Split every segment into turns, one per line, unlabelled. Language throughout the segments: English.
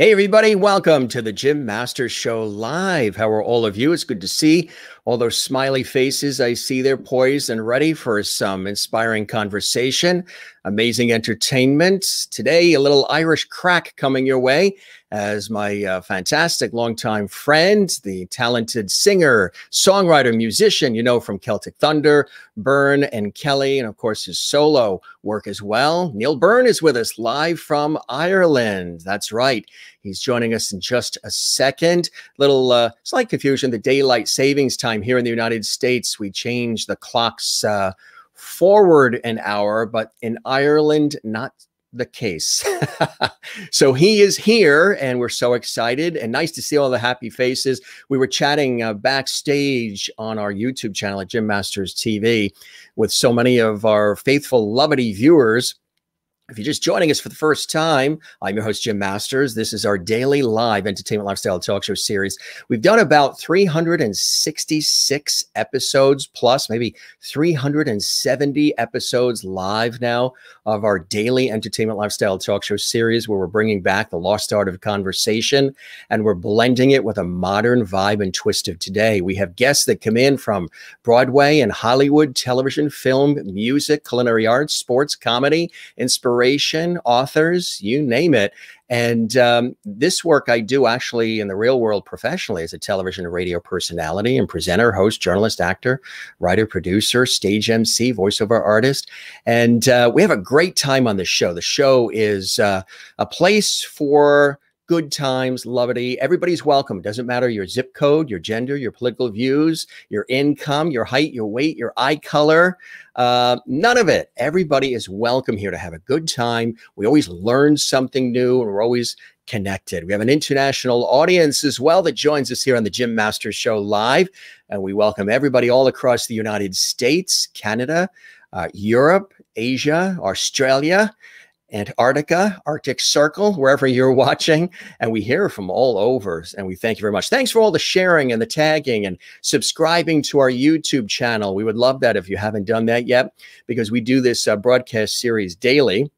Hey, everybody, welcome to the Jim Masters Show Live. How are all of you? It's good to see all those smiley faces. I see they're poised and ready for some inspiring conversation, amazing entertainment. Today, a little Irish craic coming your way as my uh, fantastic longtime friend, the talented singer, songwriter, musician, you know, from Celtic Thunder, Byrne and Kelly, and of course his solo work as well. Neil Byrne is with us live from Ireland. That's right. He's joining us in just a second. Little uh, slight confusion. The daylight savings time here in the United States, we change the clocks uh, forward an hour, but in Ireland, not the case. so he is here and we're so excited and nice to see all the happy faces. We were chatting uh, backstage on our YouTube channel at Jim Masters TV with so many of our faithful Loveity viewers if you're just joining us for the first time, I'm your host, Jim Masters. This is our daily live entertainment lifestyle talk show series. We've done about 366 episodes plus, maybe 370 episodes live now of our daily entertainment lifestyle talk show series, where we're bringing back the lost art of conversation and we're blending it with a modern vibe and twist of today. We have guests that come in from Broadway and Hollywood, television, film, music, culinary arts, sports, comedy, inspiration inspiration, authors, you name it. And um, this work I do actually in the real world professionally as a television and radio personality and presenter, host, journalist, actor, writer, producer, stage MC, voiceover artist. And uh, we have a great time on the show. The show is uh, a place for good times, levity. Everybody's welcome. Doesn't matter your zip code, your gender, your political views, your income, your height, your weight, your eye color. Uh, none of it. Everybody is welcome here to have a good time. We always learn something new and we're always connected. We have an international audience as well that joins us here on the Jim Masters Show live. And we welcome everybody all across the United States, Canada, uh, Europe, Asia, Australia. Antarctica, Arctic Circle, wherever you're watching. And we hear from all over. And we thank you very much. Thanks for all the sharing and the tagging and subscribing to our YouTube channel. We would love that if you haven't done that yet, because we do this uh, broadcast series daily.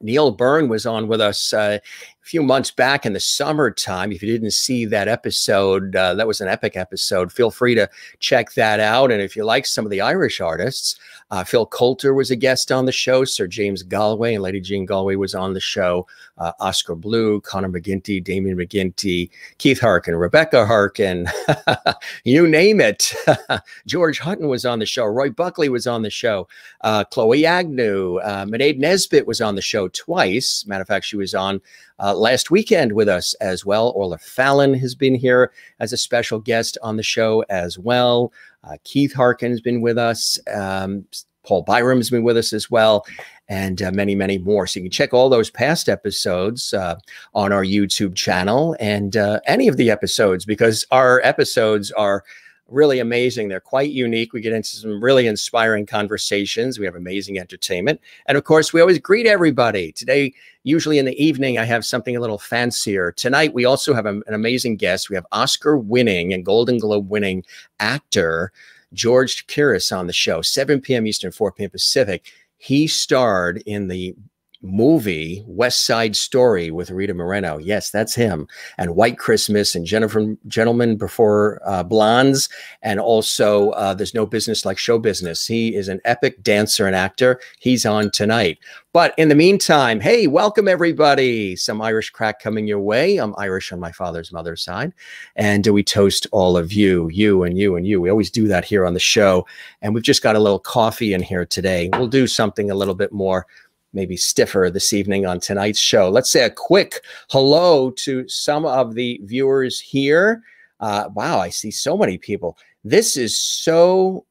Neil Byrne was on with us uh, a few months back in the summertime. If you didn't see that episode, uh, that was an epic episode. Feel free to check that out. And if you like some of the Irish artists, uh, Phil Coulter was a guest on the show. Sir James Galway and Lady Jean Galway was on the show. Uh, Oscar Blue, Connor McGinty, Damian McGinty, Keith Harkin, Rebecca Harkin, you name it. George Hutton was on the show. Roy Buckley was on the show. Uh, Chloe Agnew, uh, Mairead Nesbitt was on the show twice. Matter of fact, she was on uh, last weekend with us as well. Orla Fallon has been here as a special guest on the show as well. Uh, Keith Harkin has been with us. Um, Paul Byrom has been with us as well, and uh, many, many more. So you can check all those past episodes uh, on our YouTube channel and uh, any of the episodes because our episodes are really amazing. They're quite unique. We get into some really inspiring conversations. We have amazing entertainment. And of course, we always greet everybody. Today, usually in the evening, I have something a little fancier. Tonight, we also have a, an amazing guest. We have Oscar winning and Golden Globe winning actor George Chakiris on the show, 7 p.m. Eastern, 4 p.m. Pacific. He starred in the movie West Side Story with Rita Moreno. Yes, that's him. And White Christmas and Jennifer Gentlemen Before uh, Blondes, and also uh, There's No Business Like Show Business. He is an epic dancer and actor. He's on tonight. But in the meantime, hey, welcome everybody. Some Irish craic coming your way. I'm Irish on my father's mother's side. And we toast all of you, you and you and you. We always do that here on the show. And we've just got a little coffee in here today. We'll do something a little bit more maybe stiffer this evening on tonight's show. Let's say a quick hello to some of the viewers here. Uh, wow, I see so many people. This is so,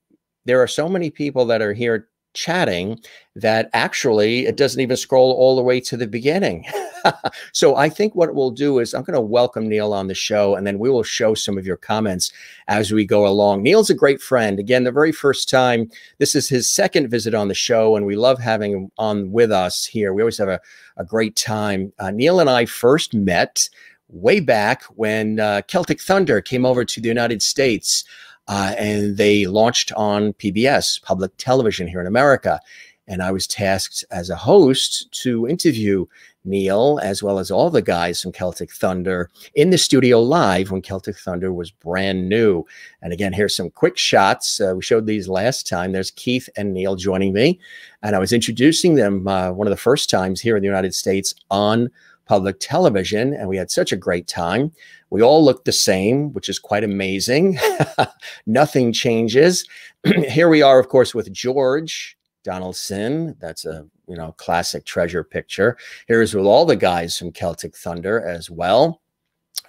there are so many people that are here chatting that actually it doesn't even scroll all the way to the beginning. so I think what we'll do is I'm going to welcome Neil on the show and then we will show some of your comments as we go along. Neil's a great friend. Again, the very first time, this is his second visit on the show and we love having him on with us here. We always have a, a great time. Uh, Neil and I first met way back when uh, Celtic Thunder came over to the United States uh, and they launched on PBS, public television here in America. And I was tasked as a host to interview Neil, as well as all the guys from Celtic Thunder in the studio live when Celtic Thunder was brand new. And again, here's some quick shots. Uh, we showed these last time. There's Keith and Neil joining me. And I was introducing them uh, one of the first times here in the United States on public television. And we had such a great time. We all look the same, which is quite amazing. Nothing changes. Here we are, of course, with George Donaldson. That's a you know classic treasure picture. Here's with all the guys from Celtic Thunder as well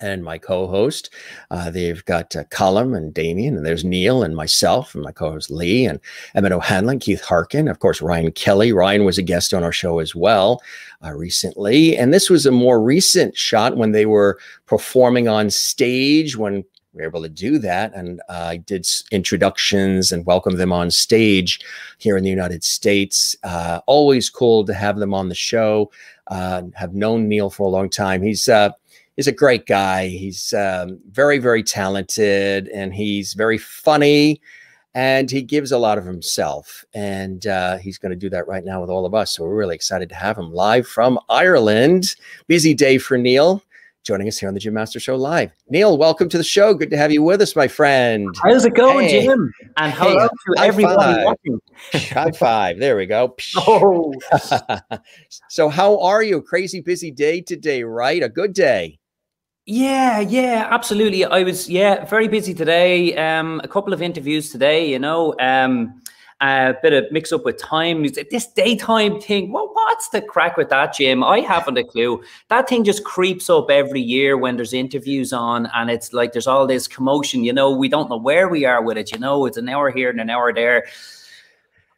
and my co-host. Uh, they've got uh, Colm and Damian, and there's Neil and myself and my co-host Lee and Emmett O'Hanlon, Keith Harkin, of course Ryan Kelly. Ryan was a guest on our show as well uh, recently, and this was a more recent shot when they were performing on stage when we were able to do that. And uh, I did introductions and welcome them on stage here in the United States. Uh, always cool to have them on the show. Uh, have known Neil for a long time. He's uh, is a great guy. He's um, very, very talented and he's very funny and he gives a lot of himself. And uh, he's going to do that right now with all of us. So we're really excited to have him live from Ireland. Busy day for Neil. Joining us here on the Jim Master Show live. Neil, welcome to the show. Good to have you with us, my friend.
How's it going, hey. Jim? And hello hey, to everybody
five.
watching.
High five. There we go. Oh. so, how are you? Crazy busy day today, right? A good day.
Yeah, yeah, absolutely. I was yeah very busy today. Um, a couple of interviews today. You know, um, a bit of mix up with time. This daytime thing. Well, what's the craic with that, Jim? I haven't a clue. That thing just creeps up every year when there's interviews on, and it's like there's all this commotion. You know, we don't know where we are with it. You know, it's an hour here and an hour there.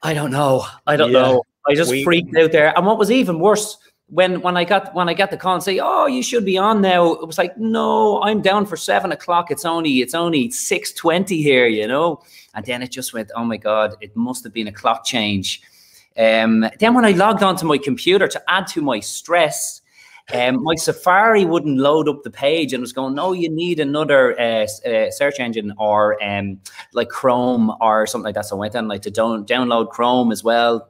I don't know. I don't yeah, know. I just we, freaked out there. And what was even worse when when I got when I got the call and say, "Oh, you should be on now," it was like, "No, I'm down for seven o'clock. It's only it's only six twenty here," you know. And then it just went, "Oh my god, it must have been a clock change." Um, then when I logged onto my computer to add to my stress, um, my Safari wouldn't load up the page and was going, no, you need another uh, uh, search engine or um, like Chrome or something like that. So I went on like to download Chrome as well.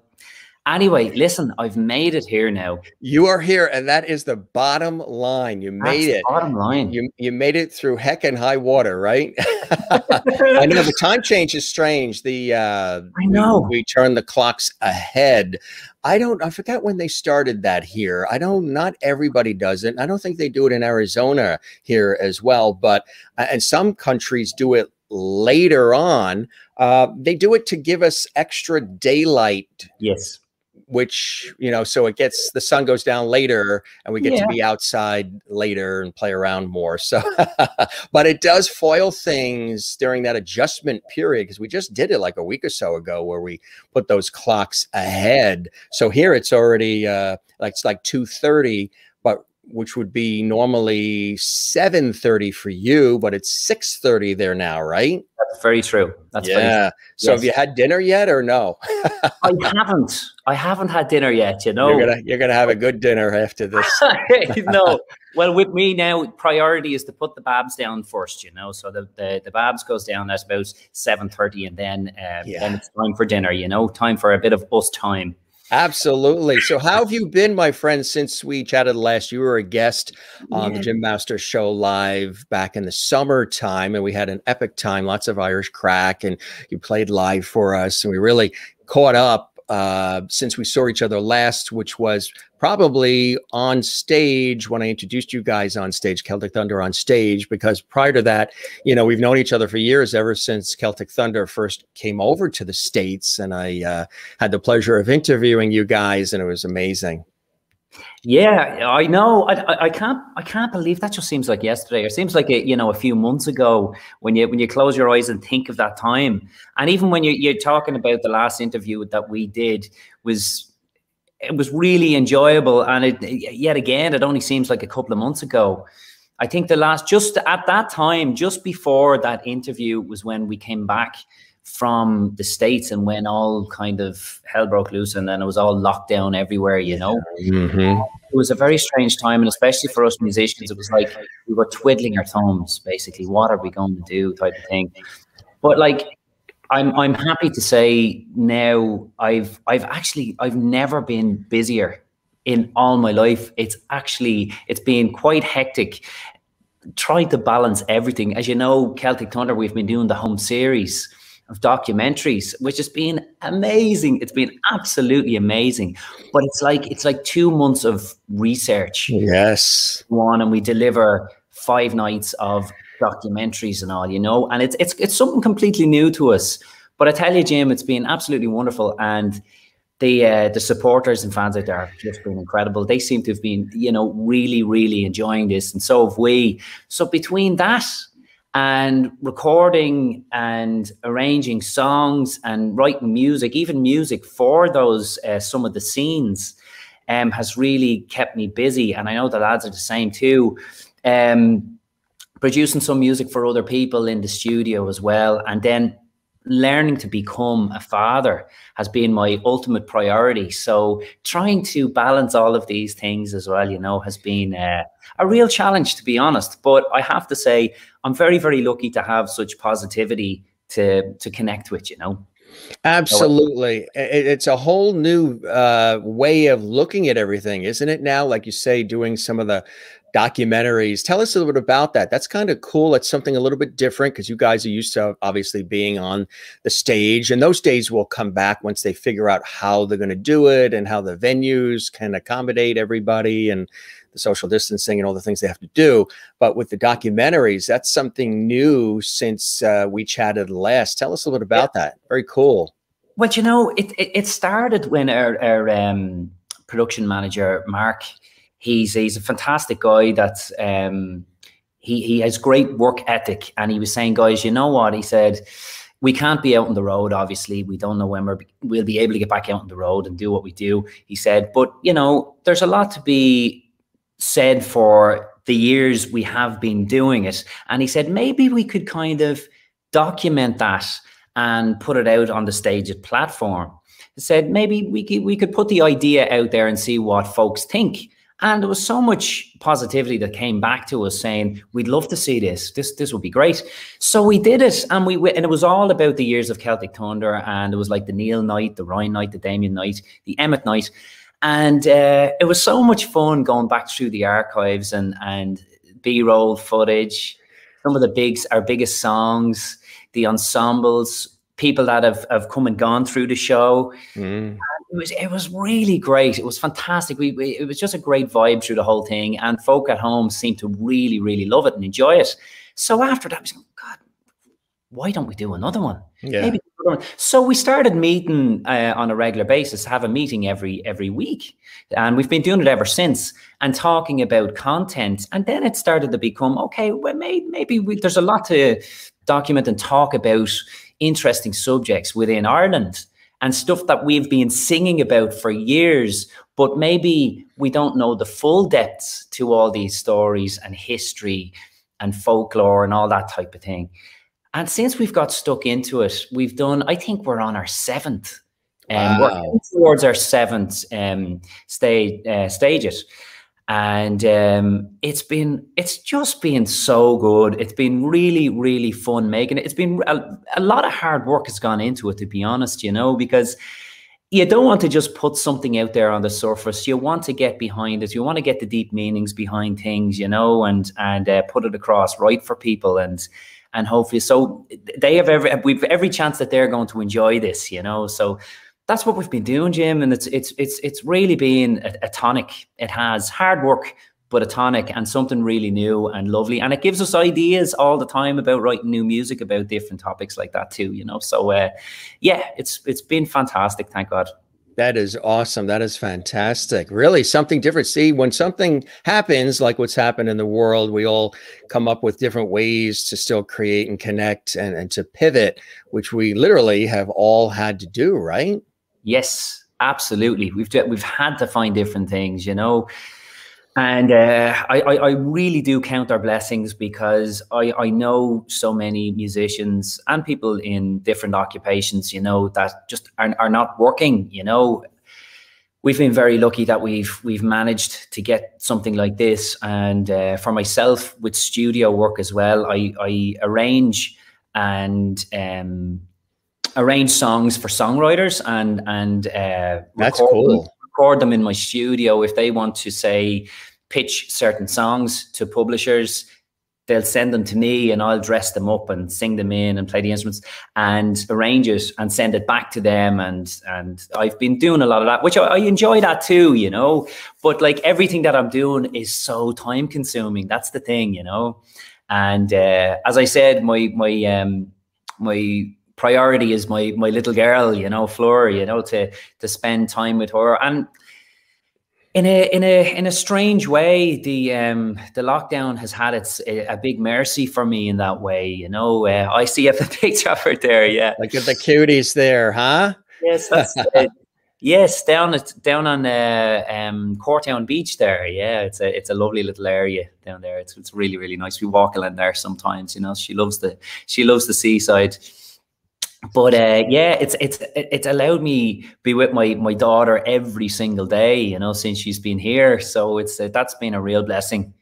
Anyway, listen, I've made it here now.
You are here, and that is the bottom line. You made That's it.
bottom line.
You you made it through heck and high water, right? I know the time change is strange. The uh,
I know
we, we turn the clocks ahead. I don't. I forgot when they started that here. I don't. Not everybody does it. I don't think they do it in Arizona here as well. But uh, and some countries do it later on. Uh, they do it to give us extra daylight.
Yes
which you know so it gets the sun goes down later and we get yeah. to be outside later and play around more so but it does foil things during that adjustment period because we just did it like a week or so ago where we put those clocks ahead so here it's already uh like it's like 2:30 but which would be normally 7:30 for you but it's 6:30 there now right?
That's very true. That's
yeah. So yes. have you had dinner yet or no?
I haven't. I haven't had dinner yet you know.
You're gonna you're gonna have a good dinner after this.
No. Well with me now priority is to put the babs down first you know. So the the, the babs goes down at about 7:30 and then uh, yeah. then it's time for dinner you know. Time for a bit of bus time
Absolutely. So, how have you been, my friend, since we chatted last? You were a guest on yeah. the Jim Master Show live back in the summertime, and we had an epic time, lots of Irish craic, and you played live for us, and we really caught up uh, since we saw each other last, which was probably on stage when I introduced you guys on stage, Celtic Thunder on stage, because prior to that, you know, we've known each other for years, ever since Celtic Thunder first came over to the States. And I uh, had the pleasure of interviewing you guys, and it was amazing.
Yeah, I know. I, I can't. I can't believe that. Just seems like yesterday. It seems like a, you know a few months ago when you when you close your eyes and think of that time. And even when you, you're talking about the last interview that we did was it was really enjoyable. And it yet again, it only seems like a couple of months ago. I think the last just at that time, just before that interview, was when we came back from the states and when all kind of hell broke loose and then it was all locked down everywhere you know? Mm-hmm. it was a very strange time and especially for us musicians it was like we were twiddling our thumbs basically. What are we going to do type of thing. But like i'm i'm happy to say now i've i've actually i've never been busier in all my life. It's actually it's been quite hectic. Trying to balance everything. As you know celtic thunder we've been doing the home series of documentaries, which has been amazing. It's been absolutely amazing. But it's like it's like two months of research.
Yes.
One, and we deliver five nights of documentaries and all, you know, and it's it's it's something completely new to us. But I tell you, Jim, it's been absolutely wonderful. And the uh, the supporters and fans out there have just been incredible. They seem to have been, you know, really, really enjoying this, and so have we. So between that and recording and arranging songs and writing music, even music for those uh, some of the scenes, um, has really kept me busy. And I know the lads are the same too. Um, producing some music for other people in the studio as well, and then learning to become a father has been my ultimate priority. So trying to balance all of these things as well, you know, has been uh, a real challenge to be honest. But I have to say, I'm very, very lucky to have such positivity to to connect with, you know.
Absolutely. It's a whole new uh, way of looking at everything, isn't it? Now, like you say, doing some of the documentaries. Tell us a little bit about that. That's kind of cool. It's something a little bit different because you guys are used to obviously being on the stage, and those days will come back once they figure out how they're going to do it and how the venues can accommodate everybody and the social distancing and all the things they have to do. But with the documentaries, that's something new since uh, we chatted last. Tell us a little bit about yeah. that. Very cool.
Well, you know, it, it, it started when our, our um, production manager, Mark, he's he's a fantastic guy that's um, he he has great work ethic. And he was saying guys you know what? He said we can't be out on the road obviously. We don't know when we're, we'll be able to get back out on the road and do what we do he said. But you know there's a lot to be said for the years we have been doing it. And he said maybe we could kind of document that and put it out on the staged platform. He said maybe we could, we could put the idea out there and see what folks think and there was so much positivity that came back to us saying, we'd love to see this. This this would be great. So we did it. And we and it was all about the years of Celtic Thunder. And it was like the Neil night, the Ryan night, the Damian night, the Emmett night. And uh, it was so much fun going back through the archives and and B-roll footage, some of the big our biggest songs, the ensembles, people that have, have come and gone through the show. Mm it was it was really great. It was fantastic. We, we, it was just a great vibe through the whole thing, and folk at home seemed to really really love it and enjoy it. So after that, I was going, God, why don't we do another one?
Yeah. Maybe
so we started meeting uh, on a regular basis, have a meeting every every week, and we've been doing it ever since, and talking about content. And then it started to become okay. Well, maybe maybe we, there's a lot to document and talk about interesting subjects within Ireland and stuff that we've been singing about for years, but maybe we don't know the full depths to all these stories and history and folklore and all that type of thing. And since we've got stuck into it, we've done, I think we're on our seventh. Um, wow. We're towards our seventh um, stage, uh, stages and um, it's been it's just been so good it's been really really fun making it it's been a, a, lot of hard work has gone into it to be honest you know because you don't want to just put something out there on the surface. You want to get behind it. You want to get the deep meanings behind things, you know, and and uh, put it across right for people, and and hopefully, so they have every we've every chance that they're going to enjoy this, you know. So that's what we've been doing, Jim, and it's it's it's it's really been a, a tonic. It has hard work, but a tonic and something really new and lovely. And it gives us ideas all the time about writing new music about different topics like that too, you know. So uh, yeah, it's it's been fantastic, thank God.
That is awesome. That is fantastic. Really something different. See, when something happens like what's happened in the world, we all come up with different ways to still create and connect and, and to pivot, which we literally have all had to do, right?
Yes, absolutely. We've we've had to find different things, you know. And uh, I, I, really do count our blessings because I, I know so many musicians and people in different occupations, you know, that just are, are not working, you know. We've been very lucky that we've we've managed to get something like this. And uh, for myself, with studio work as well, I, I arrange and um, arrange songs for songwriters and and uh,
that's cool
record them in my studio. If they want to say pitch certain songs to publishers, they'll send them to me and I'll dress them up and sing them in and play the instruments and arrange it and send it back to them. And and I've been doing a lot of that, which I, I enjoy that too, you know. But like everything that I'm doing is so time consuming. That's the thing, you know. And uh, as I said, my my um my priority is my my little girl, you know, Flora, you know, to to spend time with her. And in a in a in a strange way, the um the lockdown has had its a, a big mercy for me in that way. You know, uh, I see a picture of her there. Yeah,
look at the cuties there, huh?
Yes, that's yes down at down on uh, um Courtown Beach there. Yeah, it's a it's a lovely little area down there. It's it's really really nice. We walk along there sometimes. You know, she loves the she loves the seaside but uh, yeah, it's it's it's allowed me be with my my daughter every single day, you know, since she's been here. So it's uh, that's been a real blessing.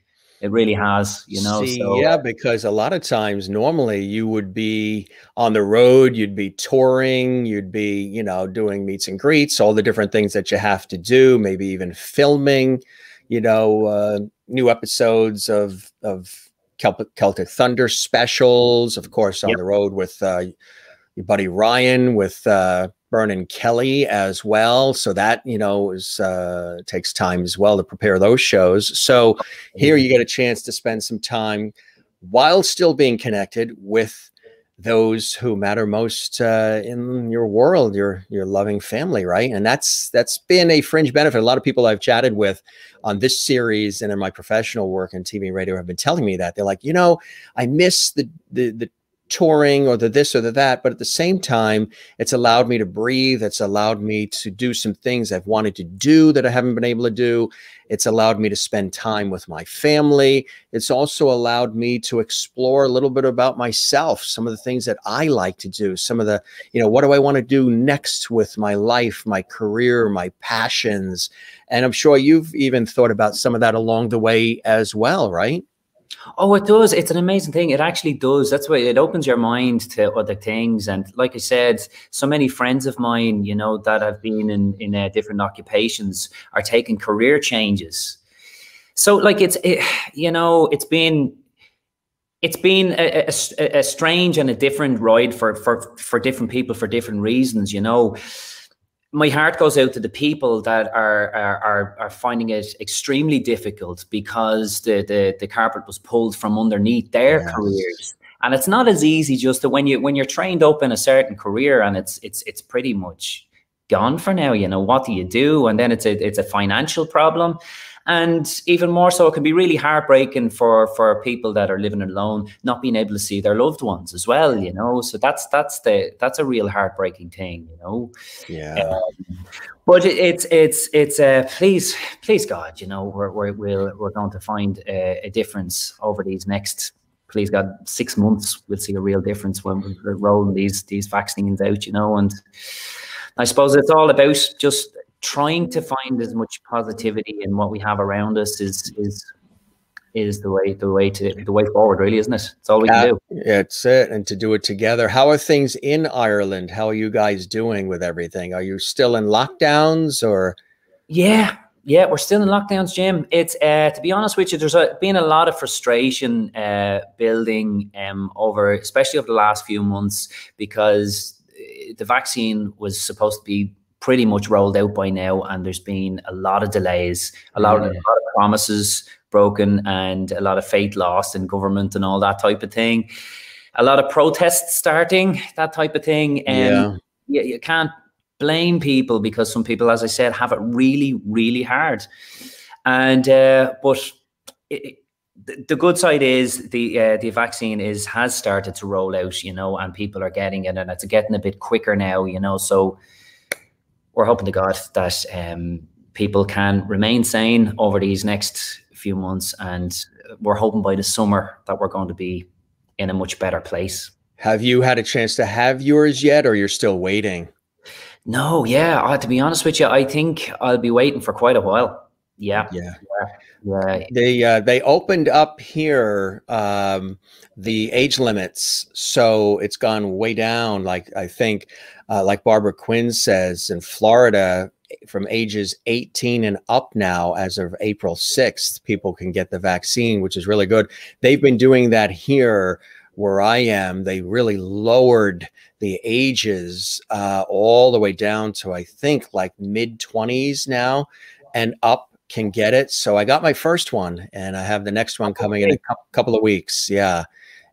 It really has, you know.
See, so. yeah, because a lot of times normally you would be on the road, you'd be touring, you'd be, you know, doing meets and greets, all the different things that you have to do, maybe even filming, you know, uh, new episodes of of Celtic Thunder specials, of course, on yep. the road with uh, your buddy Ryan with uh, Byrne and Kelly as well. So that you know is uh, takes time as well to prepare those shows. So here you get a chance to spend some time while still being connected with those who matter most uh, in your world, your your loving family, right? And that's that's been a fringe benefit. A lot of people I've chatted with on this series and in my professional work and TV and radio have been telling me that they're like, you know, I miss the the the touring or the this or the that, but at the same time, it's allowed me to breathe. It's allowed me to do some things I've wanted to do that I haven't been able to do. It's allowed me to spend time with my family. It's also allowed me to explore a little bit about myself, some of the things that I like to do, some of the, you know, what do I want to do next with my life, my career, my passions. And I'm sure you've even thought about some of that along the way as well, right?
Oh, it does. It's an amazing thing. It actually does. That's why it opens your mind to other things. And like I said, so many friends of mine, you know, that have been in in uh, different occupations are taking career changes. So, like, it's it, you know, it's been it's been a, a, a strange and a different ride for for for different people for different reasons. You know my heart goes out to the people that are are are, finding it extremely difficult because the, the the carpet was pulled from underneath their yes. careers. And it's not as easy just to when you when you're trained up in a certain career and it's it's it's pretty much gone for now you know what do you do? And then it's a it's a financial problem and even more so, it can be really heartbreaking for for people that are living alone, not being able to see their loved ones as well. You know, so that's that's the that's a real heartbreaking thing. You know,
yeah. Um,
but it, it's it's it's uh, please please God, you know, we're we're we're, we're going to find a, a difference over these next please God, six months, we'll see a real difference when we're rolling these these vaccines out, you know. And I suppose it's all about just trying to find as much positivity in what we have around us is is is the way the way to the way forward really isn't it? It's all we can uh, do.
It's it and to do it together. How are things in ireland? How are you guys doing with everything? Are you still in lockdowns or?
Yeah yeah we're still in lockdowns jim. It's uh, to be honest with you there's a, been a lot of frustration uh, building um, over especially over the last few months because uh, the vaccine was supposed to be pretty much rolled out by now and there's been a lot of delays a lot, mm. of, a lot of promises broken and a lot of faith lost in government and all that type of thing. A lot of protests starting, that type of thing. And yeah. you, you can't blame people because some people, as I said, have it really, really hard. And uh, but it, the good side is the uh, the vaccine is has started to roll out, you know, and people are getting it, and it's getting a bit quicker now, you know. So we're hoping to God that um, people can remain sane over these next few months, and we're hoping by the summer that we're going to be in a much better place.
Have you had a chance to have yours yet, or you're still waiting?
No, yeah. Uh, to be honest with you, I think I'll be waiting for quite a while. Yeah,
yeah, yeah. Yeah. They uh, they opened up here um, the age limits, so it's gone way down. Like I think, uh, like Barbara Quinn says, in Florida, from ages 18 and up now, as of April 6th, people can get the vaccine, which is really good. They've been doing that here where I am. They really lowered the ages uh, all the way down to, I think, like mid 20s now and up can get it. So I got my first one and I have the next one coming in a couple of weeks. Yeah.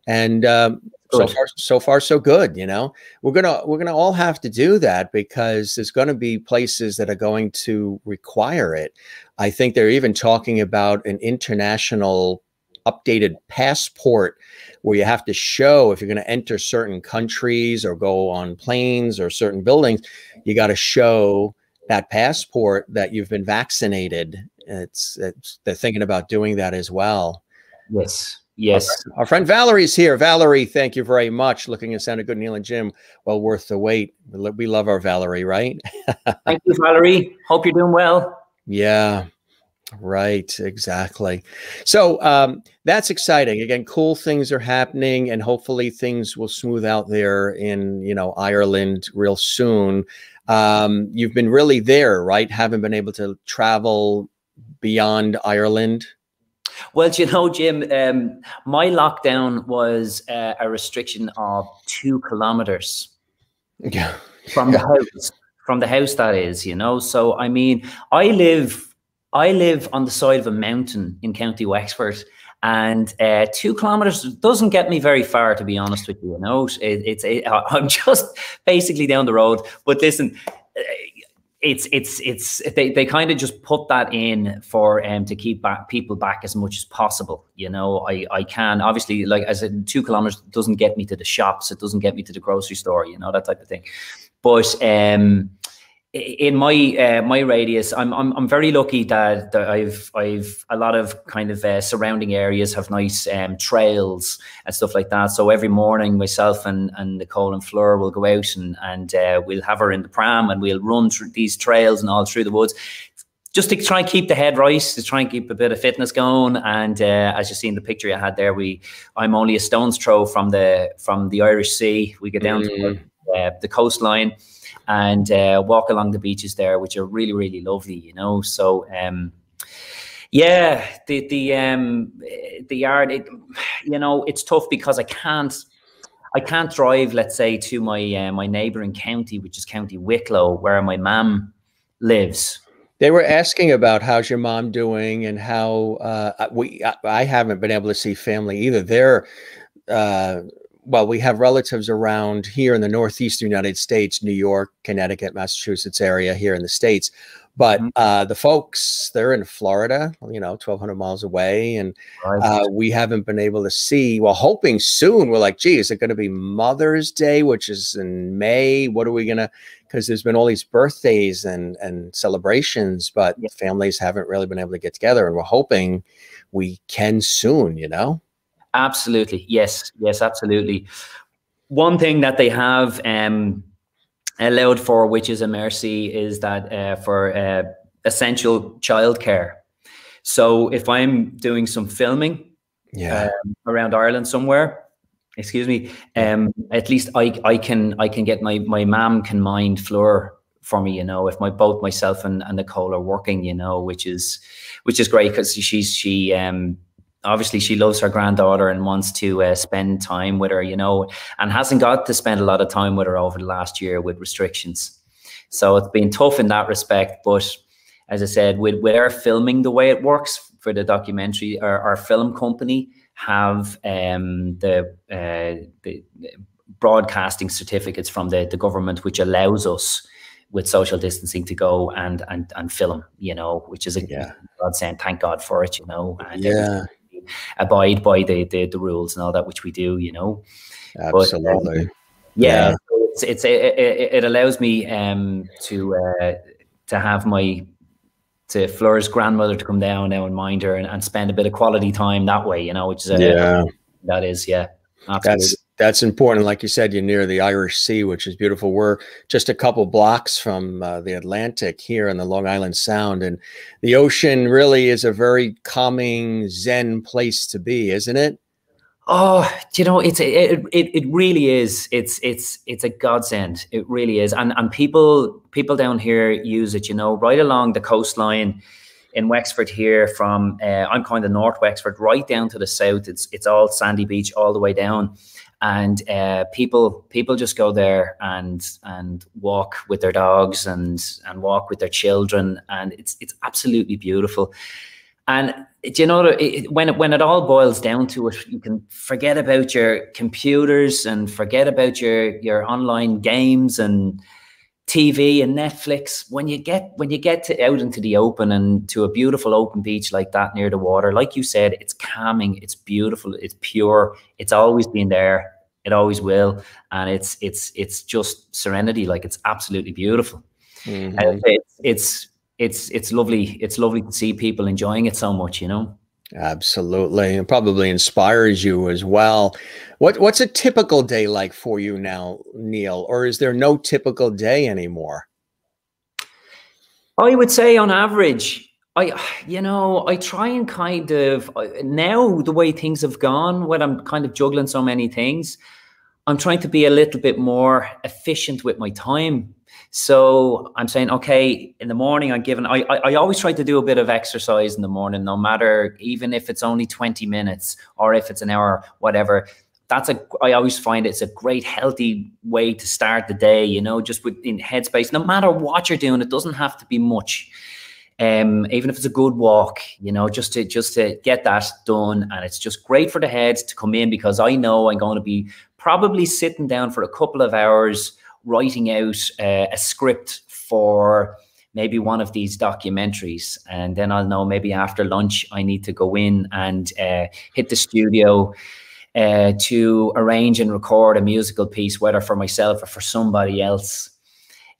And um, so far so far so good you know we're gonna we're gonna all have to do that because there's going to be places that are going to require it i think they're even talking about an international updated passport where you have to show if you're going to enter certain countries or go on planes or certain buildings you got to show that passport that you've been vaccinated it's, it's they're thinking about doing that as well
yes Yes.
Our friend, our friend Valerie's here. Valerie, thank you very much. Looking and sounding good, Neil and Jim. Well worth the wait. We love our Valerie, right?
thank you, Valerie. Hope you're doing well.
Yeah. Right, exactly. So um, that's exciting. Again, cool things are happening, and hopefully things will smooth out there in you know Ireland real soon. Um, you've been really there, right? Haven't been able to travel beyond Ireland.
Well, you know, Jim, um, my lockdown was uh, a restriction of two kilometers
yeah.
from the house. From the house, that is, you know. So, I mean, I live, I live on the side of a mountain in County Wexford, and uh, two kilometers doesn't get me very far, to be honest with you. You know, it, it's it, I'm just basically down the road. But listen, it's it's it's they, they kind of just put that in for um to keep back people back as much as possible you know i i can obviously like as in two kilometers doesn't get me to the shops it doesn't get me to the grocery store you know that type of thing but um in my uh, my radius, I'm, I'm I'm very lucky that, that I've I've a lot of kind of uh, surrounding areas have nice um, trails and stuff like that. So every morning, myself and and Nicole and Fleur will go out and and uh, we'll have her in the pram and we'll run through these trails and all through the woods, just to try and keep the head right, to try and keep a bit of fitness going. And uh, as you see in the picture you had there, we I'm only a stone's throw from the from the Irish Sea. We get down mm. to uh, the coastline and uh, walk along the beaches there, which are really, really lovely, you know. So, um, yeah, the the um, the yard, it, you know, it's tough because I can't. I can't drive, let's say, to my uh, my neighbouring county, which is County Wicklow, where my mum lives.
They were asking about how's your mom doing and how uh, we. I haven't been able to see family either. They're uh, well, we have relatives around here in the northeastern United States, New York, Connecticut, Massachusetts area here in the States. But mm-hmm. uh, the folks, they're in Florida, you know, 1,200 miles away. And uh, we haven't been able to see, well, hoping soon. We're like, gee, is it going to be Mother's Day, which is in May? What are we going to, because there's been all these birthdays and, and celebrations, but yeah. families haven't really been able to get together. And we're hoping we can soon, you know?
Absolutely. Yes. Yes, absolutely. One thing that they have um, allowed for, which is a mercy, is that uh, for uh, essential childcare. So if I'm doing some filming,
yeah,
um, around Ireland somewhere, excuse me, um, at least I I can I can get my my mom can mind Fleur for me, you know, if my both myself and, and Nicole are working, you know, which is which is great because she's she um obviously she loves her granddaughter and wants to uh, spend time with her, you know, and hasn't got to spend a lot of time with her over the last year with restrictions. So it's been tough in that respect. But as I said, with, with our filming, the way it works for the documentary, our, our film company have um, the, uh, the broadcasting certificates from the, the government, which allows us with social distancing to go and and and film, you know, which is a
yeah.
God saying thank God for it, you know. And
yeah
abide by the, the, the rules and all that, which we do, you know.
Absolutely.
But, um, yeah, yeah. it's, it's it, it, allows me um to uh, to have my to Fleur's grandmother to come down now and mind her and, and spend a bit of quality time that way, you know, which is a,
yeah,
that is yeah,
absolutely. That's that's important. Like you said, you're near the Irish Sea, which is beautiful. We're just a couple blocks from uh, the Atlantic here in the Long Island Sound, and the ocean really is a very calming, zen place to be, isn't it?
Oh, you know, it's it, it it really is. It's it's it's a godsend. It really is, and and people people down here use it. You know, right along the coastline in Wexford here from uh, I'm kind of North Wexford, right down to the south. It's it's all sandy beach all the way down and uh, people people just go there and and walk with their dogs and and walk with their children, and it's it's absolutely beautiful. And do you know it, when it, when it all boils down to it, you can forget about your computers and forget about your your online games and TV and Netflix. When you get when you get to out into the open and to a beautiful open beach like that near the water, like you said, it's calming, it's beautiful, it's pure, it's always been there, it always will, and it's it's it's just serenity. Like it's absolutely beautiful. Mm -hmm. it's, it's it's it's lovely. It's lovely to see people enjoying it so much. You know.
Absolutely, and probably inspires you as well. What what's a typical day like for you now, Neil? Or is there no typical day anymore?
I would say, on average, I you know I try and kind of uh, now the way things have gone, when I'm kind of juggling so many things, I'm trying to be a little bit more efficient with my time so I'm saying, okay, in the morning, I'm given, I, I, I, always try to do a bit of exercise in the morning, no matter, even if it's only 20 minutes or if it's an hour, whatever. That's a, I always find it's a great healthy way to start the day, you know, just within headspace, no matter what you're doing, it doesn't have to be much. Um, even if it's a good walk, you know, just to just to get that done, and it's just great for the head to come in because I know I'm going to be probably sitting down for a couple of hours writing out uh, a script for maybe one of these documentaries. And then i'll know maybe after lunch i need to go in and uh, hit the studio uh, to arrange and record a musical piece whether for myself or for somebody else.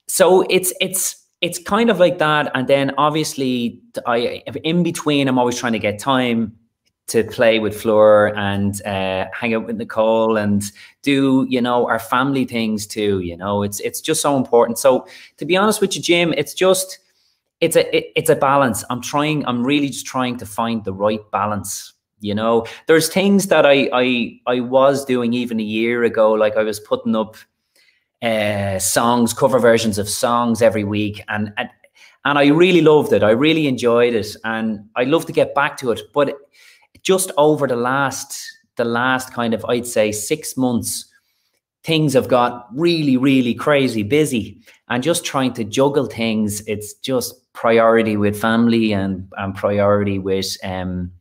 So it's it's it's kind of like that. And then obviously i in between i'm always trying to get time to play with Fleur and uh, hang out with Nicole and do you know our family things too. You know, it's it's just so important. So to be honest with you, Jim, it's just it's a it, it's a balance. I'm trying. I'm really just trying to find the right balance. You know, there's things that I I I was doing even a year ago, like I was putting up uh, songs, cover versions of songs every week, and and and I really loved it. I really enjoyed it, and I love to get back to it, but just over the last the last kind of I'd say six months, things have got really really crazy busy, and just trying to juggle things. It's just priority with family and and priority with um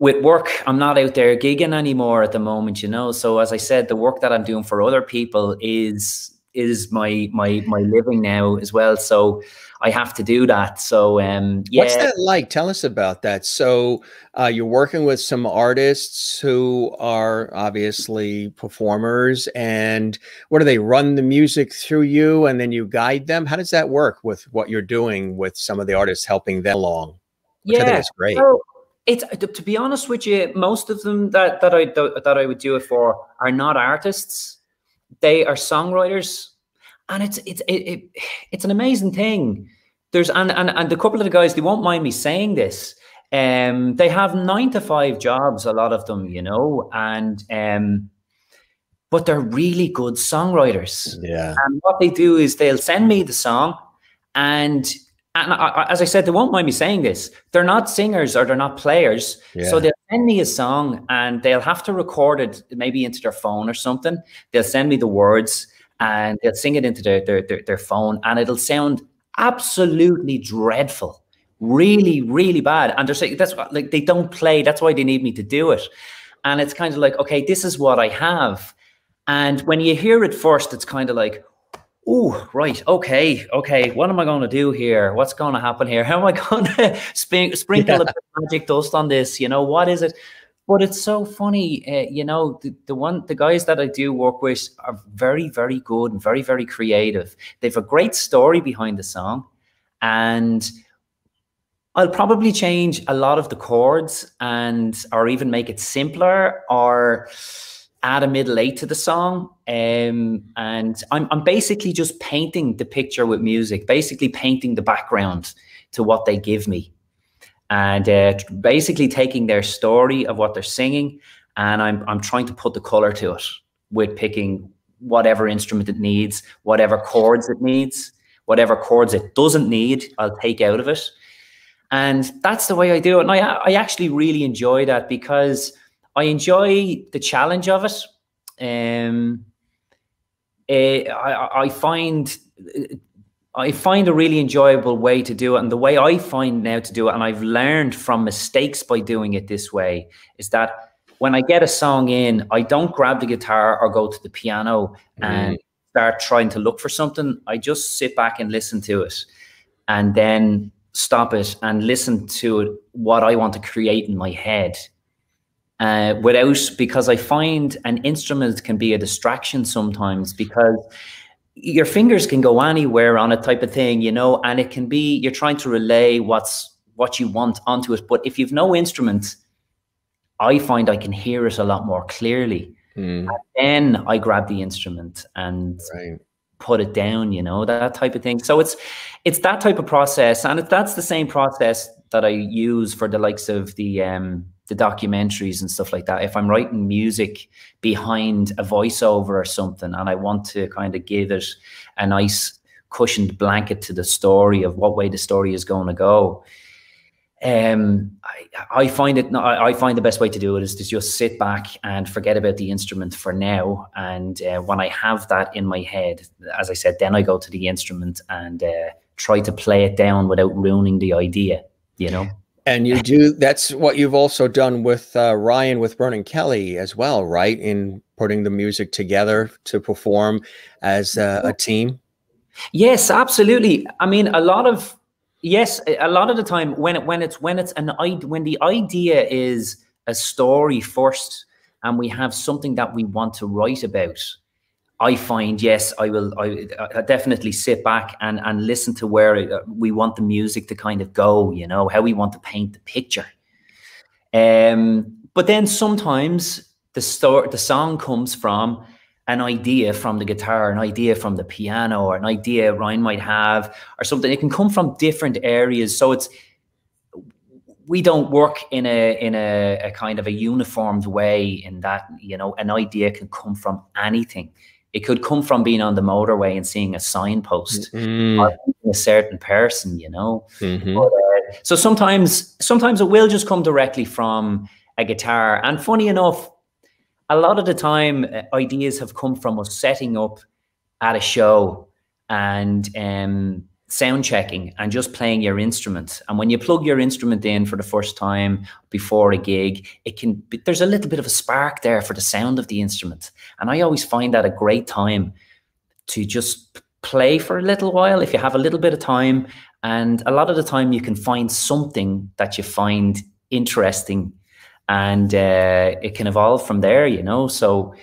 with work, I'm not out there gigging anymore at the moment, you know. So as I said, the work that I'm doing for other people is is my my my living now as well. So I have to do that. So um, yeah.
What's that like? Tell us about that. So uh, you're working with some artists who are obviously performers, and what do they run the music through you, and then you guide them? How does that work with what you're doing with some of the artists, helping them along? Which yeah, I think is great. So
it's to be honest with you, most of them that that I that I would do it for are not artists. They are songwriters and it's it's it, it, it's an amazing thing. There's and and and a couple of the guys they won't mind me saying this. Um, they have nine to five jobs, a lot of them, you know, and um, but they're really good songwriters.
Yeah.
And what they do is they'll send me the song, and and I, as I said, they won't mind me saying this. They're not singers or they're not players,
Yeah.
so they'll send me a song and they'll have to record it maybe into their phone or something. They'll send me the words and they'll sing it into their their, their, their phone, and it'll sound absolutely dreadful, really, really bad. And they're saying that's what, like they don't play. That's why they need me to do it. And it's kind of like, okay, this is what I have. And when you hear it first, it's kind of like, oh, right, okay, okay, what am I going to do here? What's going to happen here? How am I going to spring, sprinkle
Yeah.
a bit of magic dust on this? You know, what is it? But it's so funny, uh, you know, the, the one, the guys that I do work with are very, very good and very, very creative. They've a great story behind the song, and I'll probably change a lot of the chords and or even make it simpler or add a middle eight to the song. Um, and I'm I'm basically just painting the picture with music, basically painting the background to what they give me. And uh, basically taking their story of what they're singing and I'm I'm trying to put the color to it with picking whatever instrument it needs, whatever chords it needs, whatever chords it doesn't need, I'll take out of it and that's the way I do it. And I, I actually really enjoy that because I enjoy the challenge of it. Um, eh, I, I find I find a really enjoyable way to do it, and the way I find now to do it, and I've learned from mistakes by doing it this way, is that when I get a song in, I don't grab the guitar or go to the piano and start trying to look for something. I just sit back and listen to it, and then stop it and listen to it, what I want to create in my head. Uh, without because I find an instrument can be a distraction sometimes because your fingers can go anywhere on a type of thing, you know, and it can be you're trying to relay what's what you want onto it. But if you've no instrument, I find I can hear it a lot more clearly.
Mm,
Then I grab the instrument and
right.
put it down you know that type of thing so it's it's that type of process and it, that's the same process that i use for the likes of the um the documentaries and stuff like that if i'm writing music behind a voiceover or something and i want to kind of give it a nice cushioned blanket to the story of what way the story is going to go um I, I find it I, find the best way to do it is to just sit back and forget about the instrument for now. And uh, when i have that in my head as i said then i go to the instrument and uh, try to play it down without ruining the idea you know
And you do that's what you've also done with uh, Ryan with Byrne and Kelly as well, right? In putting the music together to perform as uh, a team.
Yes, absolutely. I mean, a lot of yes, a lot of the time when it, when it's when it's an when the idea is a story first, and we have something that we want to write about. I find yes, I will. I, I definitely sit back and and listen to where it, uh, we want the music to kind of go. You know how we want to paint the picture. Um, but then sometimes the story, the song comes from an idea from the guitar, an idea from the piano, or an idea Ryan might have, or something. It can come from different areas. So it's we don't work in a in a, a kind of a uniformed way in that, you know, an idea can come from anything. It could come from being on the motorway and seeing a signpost
Mm,
or a certain person, you know.
mhm.
But, uh, so sometimes sometimes it will just come directly from a guitar. And funny enough, a lot of the time uh, ideas have come from us setting up at a show and um, sound checking and just playing your instrument. And when you plug your instrument in for the first time before a gig, it can be, there's a little bit of a spark there for the sound of the instrument. And I always find that a great time to just play for a little while if you have a little bit of time. And a lot of the time, you can find something that you find interesting, and uh, it can evolve from there. You know, so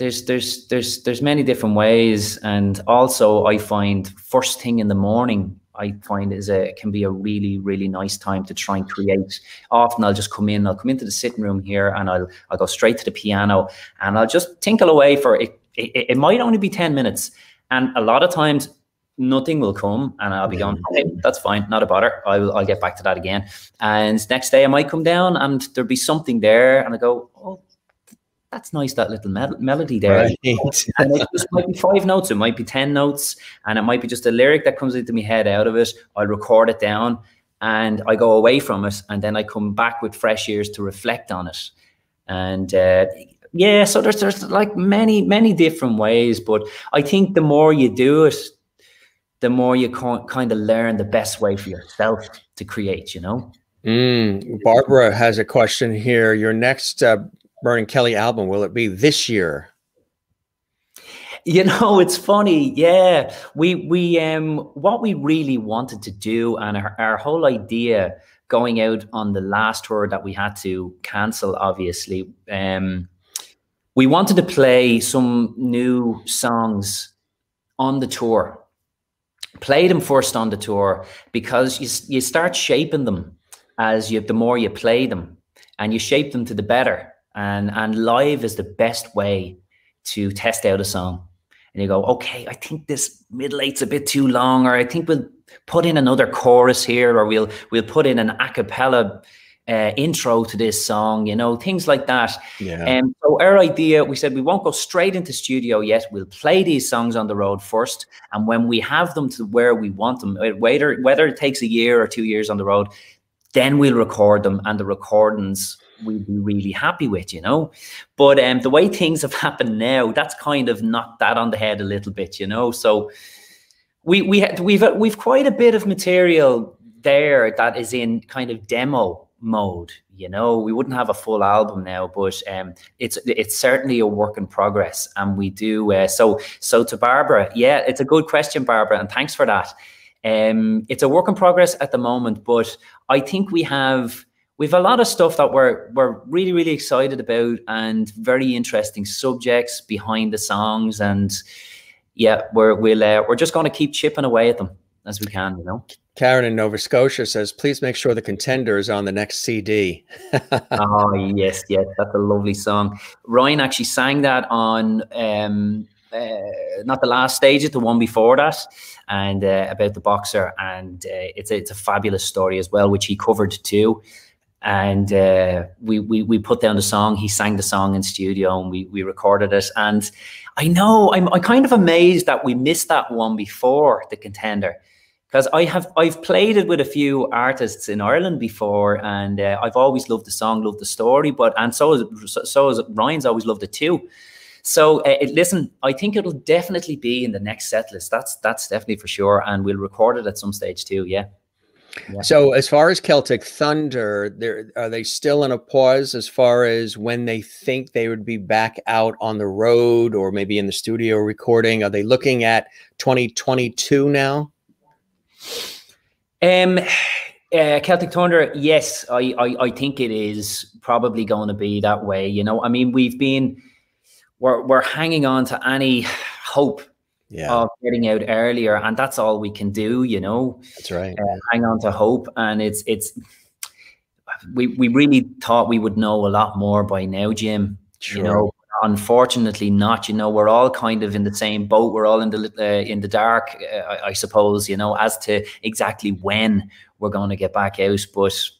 there's there's there's there's many different ways, and also I find first thing in the morning. I find is a can be a really really nice time to try and create. Often I'll just come in, I'll come into the sitting room here, and I'll I'll go straight to the piano, and I'll just tinkle away for it. It, it might only be ten minutes, and a lot of times nothing will come and I'll be going, okay, mm-hmm. that's fine, not a bother. I will I'll get back to that again. And next day I might come down and there'll be something there and I go, oh, that's nice, that little melody there. Right. and it just might be five notes, it might be 10 notes, and it might be just a lyric that comes into my head out of it. I'll record it down and I go away from it, and then I come back with fresh ears to reflect on it. And uh, yeah, so there's there's like many many different ways, but I think the more you do it, the more you kind of learn the best way for yourself to create. You know.
Mm, Barbara has a question here. Your next uh, Byrne and Kelly album will it be this year?
You know, it's funny. Yeah, we we um what we really wanted to do, and our, our whole idea going out on the last tour that we had to cancel, obviously. Um, we wanted to play some new songs on the tour. Play them first on the tour because you you start shaping them as you the more you play them, and you shape them to the better. And and live is the best way to test out a song and you go, okay, I think this middle eight's a bit too long, or I think we'll put in another chorus here, or we'll we'll put in an a cappella uh, intro to this song, you know, things like that. Yeah. And um, so our idea, we said we won't go straight into studio yet. We'll play these songs on the road first, and when we have them to where we want them, uh, whether whether it takes a year or two years on the road, then we'll record them, and the recordings we'd be really happy with, you know. But um, the way things have happened now, that's kind of knocked that on the head a little bit, you know. So we we we've we've quite a bit of material there that is in kind of demo mode. You know, we wouldn't have a full album now, but um, it's it's certainly a work in progress, and we do. Uh, so so to Barbara, yeah, it's a good question, Barbara, and thanks for that. Um, it's a work in progress at the moment, but I think we have we've a lot of stuff that we're we're really really excited about and very interesting subjects behind the songs and yeah we're we'll uh, we're just going to keep chipping away at them as we can you know
Karen in Nova Scotia says, please make sure the contender is on the next CD.
oh, yes, yes. That's a lovely song. Ryan actually sang that on um, uh, not the last stage, it, the one before that, and uh, about the boxer. And uh, it's, a, it's a fabulous story as well, which he covered too and uh, we, we we put down the song. He sang the song in studio, and we we recorded it. And I know I'm I'm kind of amazed that we missed that one before the contender, because I have I've played it with a few artists in Ireland before, and uh, I've always loved the song, loved the story. But and so is so is Ryan's always loved it too. So uh, listen, I think it'll definitely be in the next set list. That's that's definitely for sure, and we'll record it at some stage too. Yeah.
So, as far as Celtic Thunder, there are they still in a pause as far as when they think they would be back out on the road or maybe in the studio recording? Are they looking at 2022 now?
Um, uh, Celtic Thunder, yes, I, I I think it is probably going to be that way. You know, I mean, we've been we're we're hanging on to any hope yeah. of getting out earlier, and that's all we can do. You know,
that's right.
Uh, hang on to hope, and it's it's. We we really thought we would know a lot more by now, Jim. Sure. You know, unfortunately not. You know, we're all kind of in the same boat. We're all in the uh, in the dark, uh, I, I suppose. You know, as to exactly when we're going to get back out, but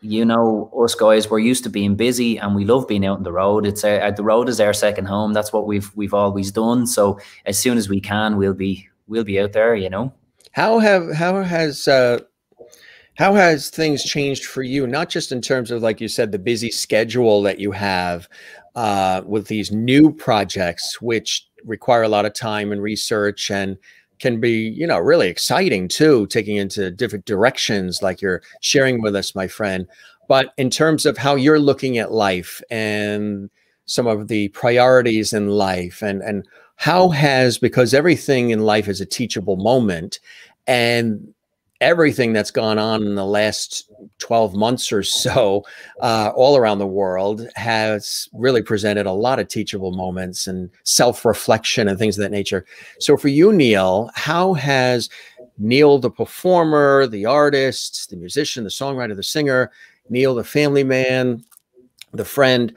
you know, us guys, we're used to being busy and we love being out on the road. It's our, the road is our second home. That's what we've we've always done. So as soon as we can, we'll be we'll be out there. You know.
How have how has uh, how has things changed for you? Not just in terms of like you said, the busy schedule that you have uh, with these new projects, which require a lot of time and research and can be, you know, really exciting too, taking into different directions like you're sharing with us, my friend. But in terms of how you're looking at life and some of the priorities in life and and how has because everything in life is a teachable moment and everything that's gone on in the last 12 months or so uh, all around the world has really presented a lot of teachable moments and self-reflection and things of that nature. So for you neil how has neil the performer the artist the musician the songwriter the singer neil the family man the friend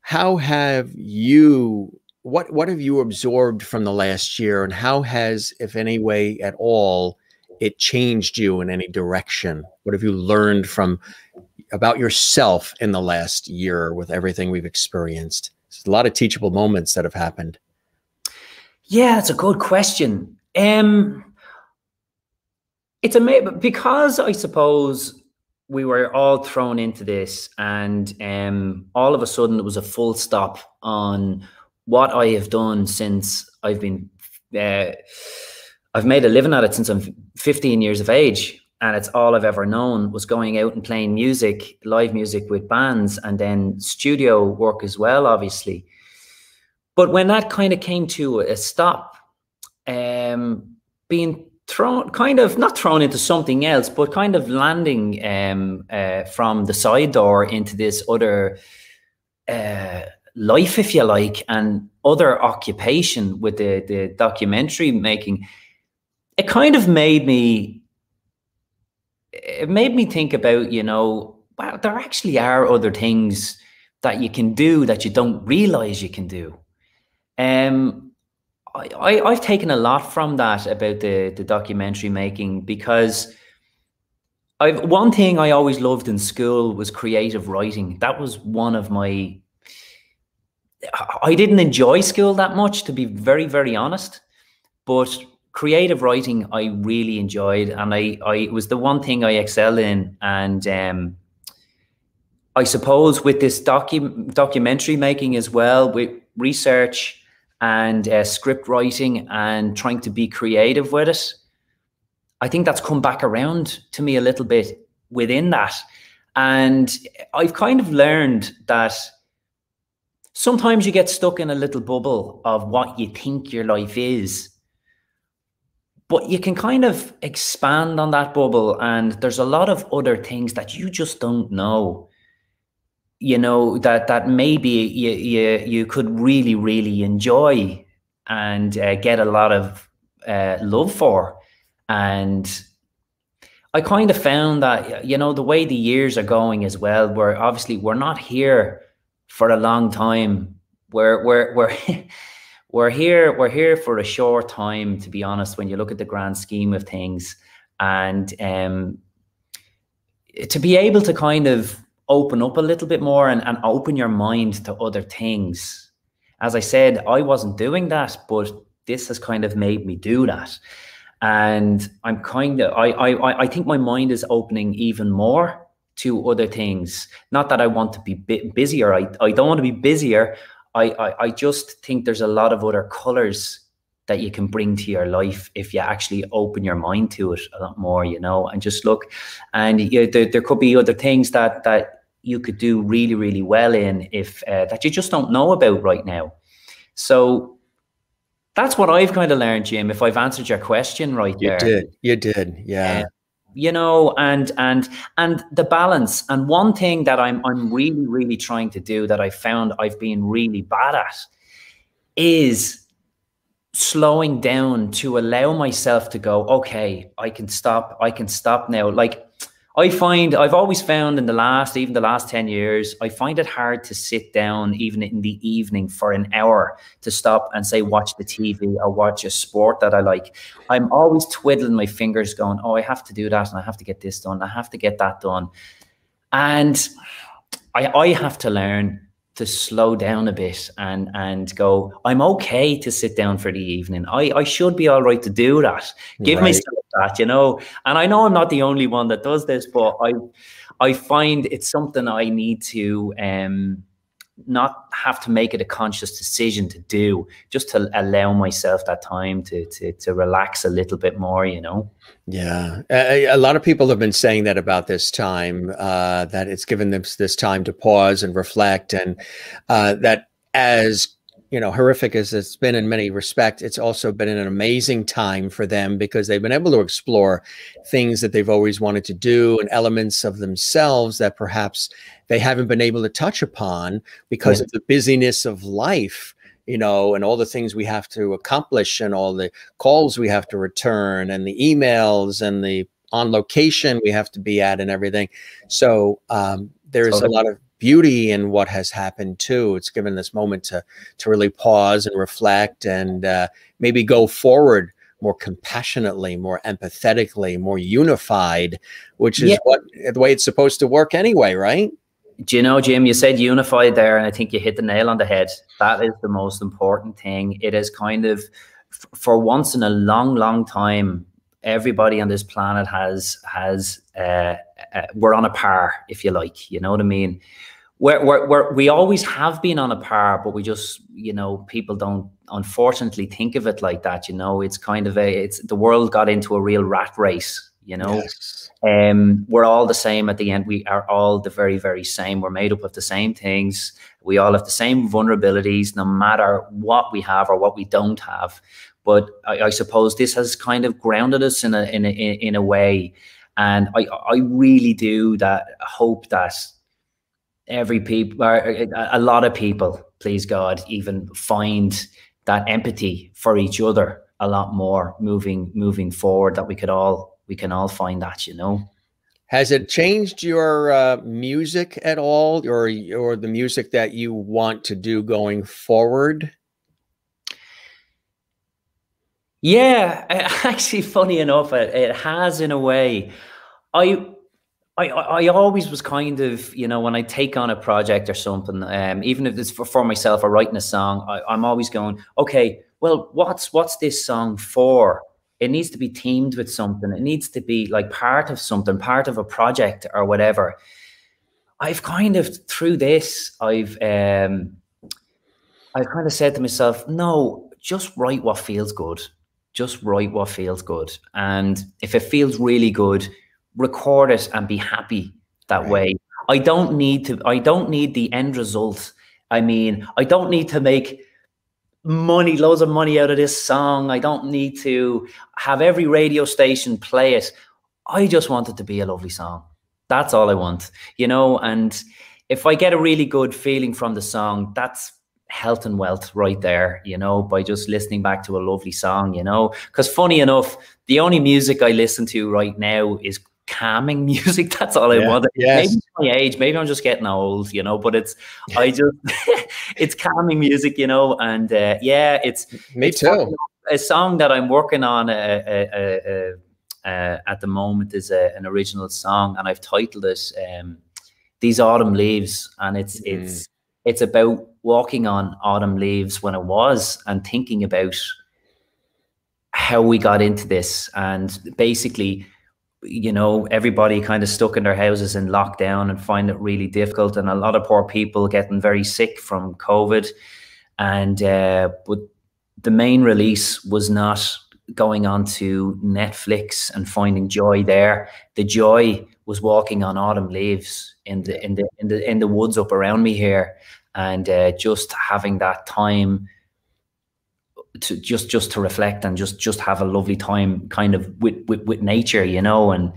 how have you what what have you absorbed from the last year, and how has, if any way at all, it changed you in any direction? What have you learned from about yourself in the last year with everything we've experienced? There's a lot of teachable moments that have happened.
Yeah, that's a good question. Um, it's amazing because I suppose we were all thrown into this, and um, all of a sudden it was a full stop on what I have done since I've been. Uh, I've made a living at it since I'm 15 years of age, and it's all I've ever known was going out and playing music, live music with bands, and then studio work as well, obviously. But when that kind of came to a stop, um, being thrown kind of not thrown into something else but kind of landing um, uh, from the side door into this other uh, life if you like and other occupation with the the documentary making it kind of made me it made me think about you know wow there actually are other things that you can do that you don't realize you can do um I, I have taken a lot from that about the the documentary making because I've one thing I always loved in school was creative writing. That was one of my I didn't enjoy school that much to be very very honest, but creative writing I really enjoyed and I I it was the one thing I excelled in and um I suppose with this docu- documentary making as well with research and uh, script writing and trying to be creative with it. I think that's come back around to me a little bit within that. And I've kind of learned that sometimes you get stuck in a little bubble of what you think your life is. But you can kind of expand on that bubble, and there's a lot of other things that you just don't know you know that that maybe you you, you could really really enjoy and uh, get a lot of uh, love for. And i kind of found that you know the way the years are going as well we're obviously we're not here for a long time. We're we're we're we're here we're here for a short time to be honest when you look at the grand scheme of things and um to be able to kind of open up a little bit more and, and open your mind to other things. As I said, I wasn't doing that, but this has kind of made me do that. And I'm kind of, I, I, I think my mind is opening even more to other things. Not that I want to be busier. I, I don't want to be busier. I, I, I just think there's a lot of other colors that you can bring to your life if you actually open your mind to it a lot more, you know, and just look. And you know, there, there could be other things that that you could do really, really well in if uh, that you just don't know about right now. So that's what I've kind of learned, Jim. If I've answered your question right
you
there,
you did, you did, yeah. Uh,
you know, and and and the balance. And one thing that I'm I'm really, really trying to do that I found I've been really bad at is slowing down to allow myself to go, okay, I can stop, I can stop now. Like I find I've always found in the last, even the last 10 years, I find it hard to sit down even in the evening for an hour to stop and say, watch the TV or watch a sport that I like. I'm always twiddling my fingers going, oh, I have to do that and I have to get this done. I have to get that done. And I, I have to learn to slow down a bit and and go i'm okay to sit down for the evening i i should be all right to do that give right. myself that you know? And i know i'm not the only one that does this but i i find it's something i need to um not have to make it a conscious decision to do just to allow myself that time to to to relax a little bit more you know?
Yeah. A, a lot of people have been saying that about this time uh that it's given them this time to pause and reflect and uh that as you know, horrific as it's been in many respects, it's also been an amazing time for them because they've been able to explore things that they've always wanted to do and elements of themselves that perhaps they haven't been able to touch upon because yeah. of the busyness of life you know, and all the things we have to accomplish and all the calls we have to return and the emails and the on location we have to be at and everything. So um, there's totally. a lot of beauty in what has happened too. It's given this moment to to really pause and reflect and uh, maybe go forward more compassionately, more empathetically, more unified, which is yeah. what the way it's supposed to work anyway, right?
Do you know, Jim? You said unified there, and I think you hit the nail on the head. That is the most important thing. It is kind of, for once in a long, long time, everybody on this planet has has uh, uh, we're on a par, if you like. You know what I mean? We're, we're, we're, we always have been on a par, but we just, you know, people don't unfortunately think of it like that. You know, it's kind of a, it's the world got into a real rat race. You know, yes. um, we're all the same at the end. We are all the very, very same. We're made up of the same things. We all have the same vulnerabilities, no matter what we have or what we don't have. But I, I suppose this has kind of grounded us in a in a in a way and I, I really do that hope that every people, a lot of people, please God, even find that empathy for each other a lot more moving moving forward. That we could all we can all find that, you know.
Has it changed your uh, music at all, or or the music that you want to do going forward?
Yeah, actually, funny enough, it, it has in a way. I I, I always was kind of, you know, when I take on a project or something, um, even if it's for, for myself or writing a song, I, I'm always going, okay, well, what's what's this song for? It needs to be teamed with something. It needs to be like part of something, part of a project or whatever. I've kind of through this, I've um, I've kind of said to myself, no, just write what feels good just write what feels good. And if it feels really good, record it and be happy that right. way. I don't need to, I don't need the end result. I mean, I don't need to make money, loads of money out of this song. I don't need to have every radio station play it. I just want it to be a lovely song. That's all I want, you know. And if I get a really good feeling from the song, that's health and wealth right there, you know, by just listening back to a lovely song, you know. Because funny enough, the only music I listen to right now is calming music. That's all yeah, I want. Yes. Maybe my age, maybe I'm just getting old, you know, but it's yeah. I just it's calming music, you know, and uh, yeah, it's
me
it's
too.
A song that I'm working on uh, uh, uh, at the moment is an original song, and I've titled it um, "These Autumn Leaves," and it's mm. it's it's about walking on autumn leaves when it was and thinking about how we got into this. And basically you know everybody kind of stuck in their houses in lockdown and find it really difficult. And a lot of poor people getting very sick from covid. And uh, but the main release was not going on to netflix and finding joy there. The joy was walking on autumn leaves in the in the in the in the woods up around me here and uh, just having that time to just just to reflect and just just have a lovely time kind of with with, with nature you know and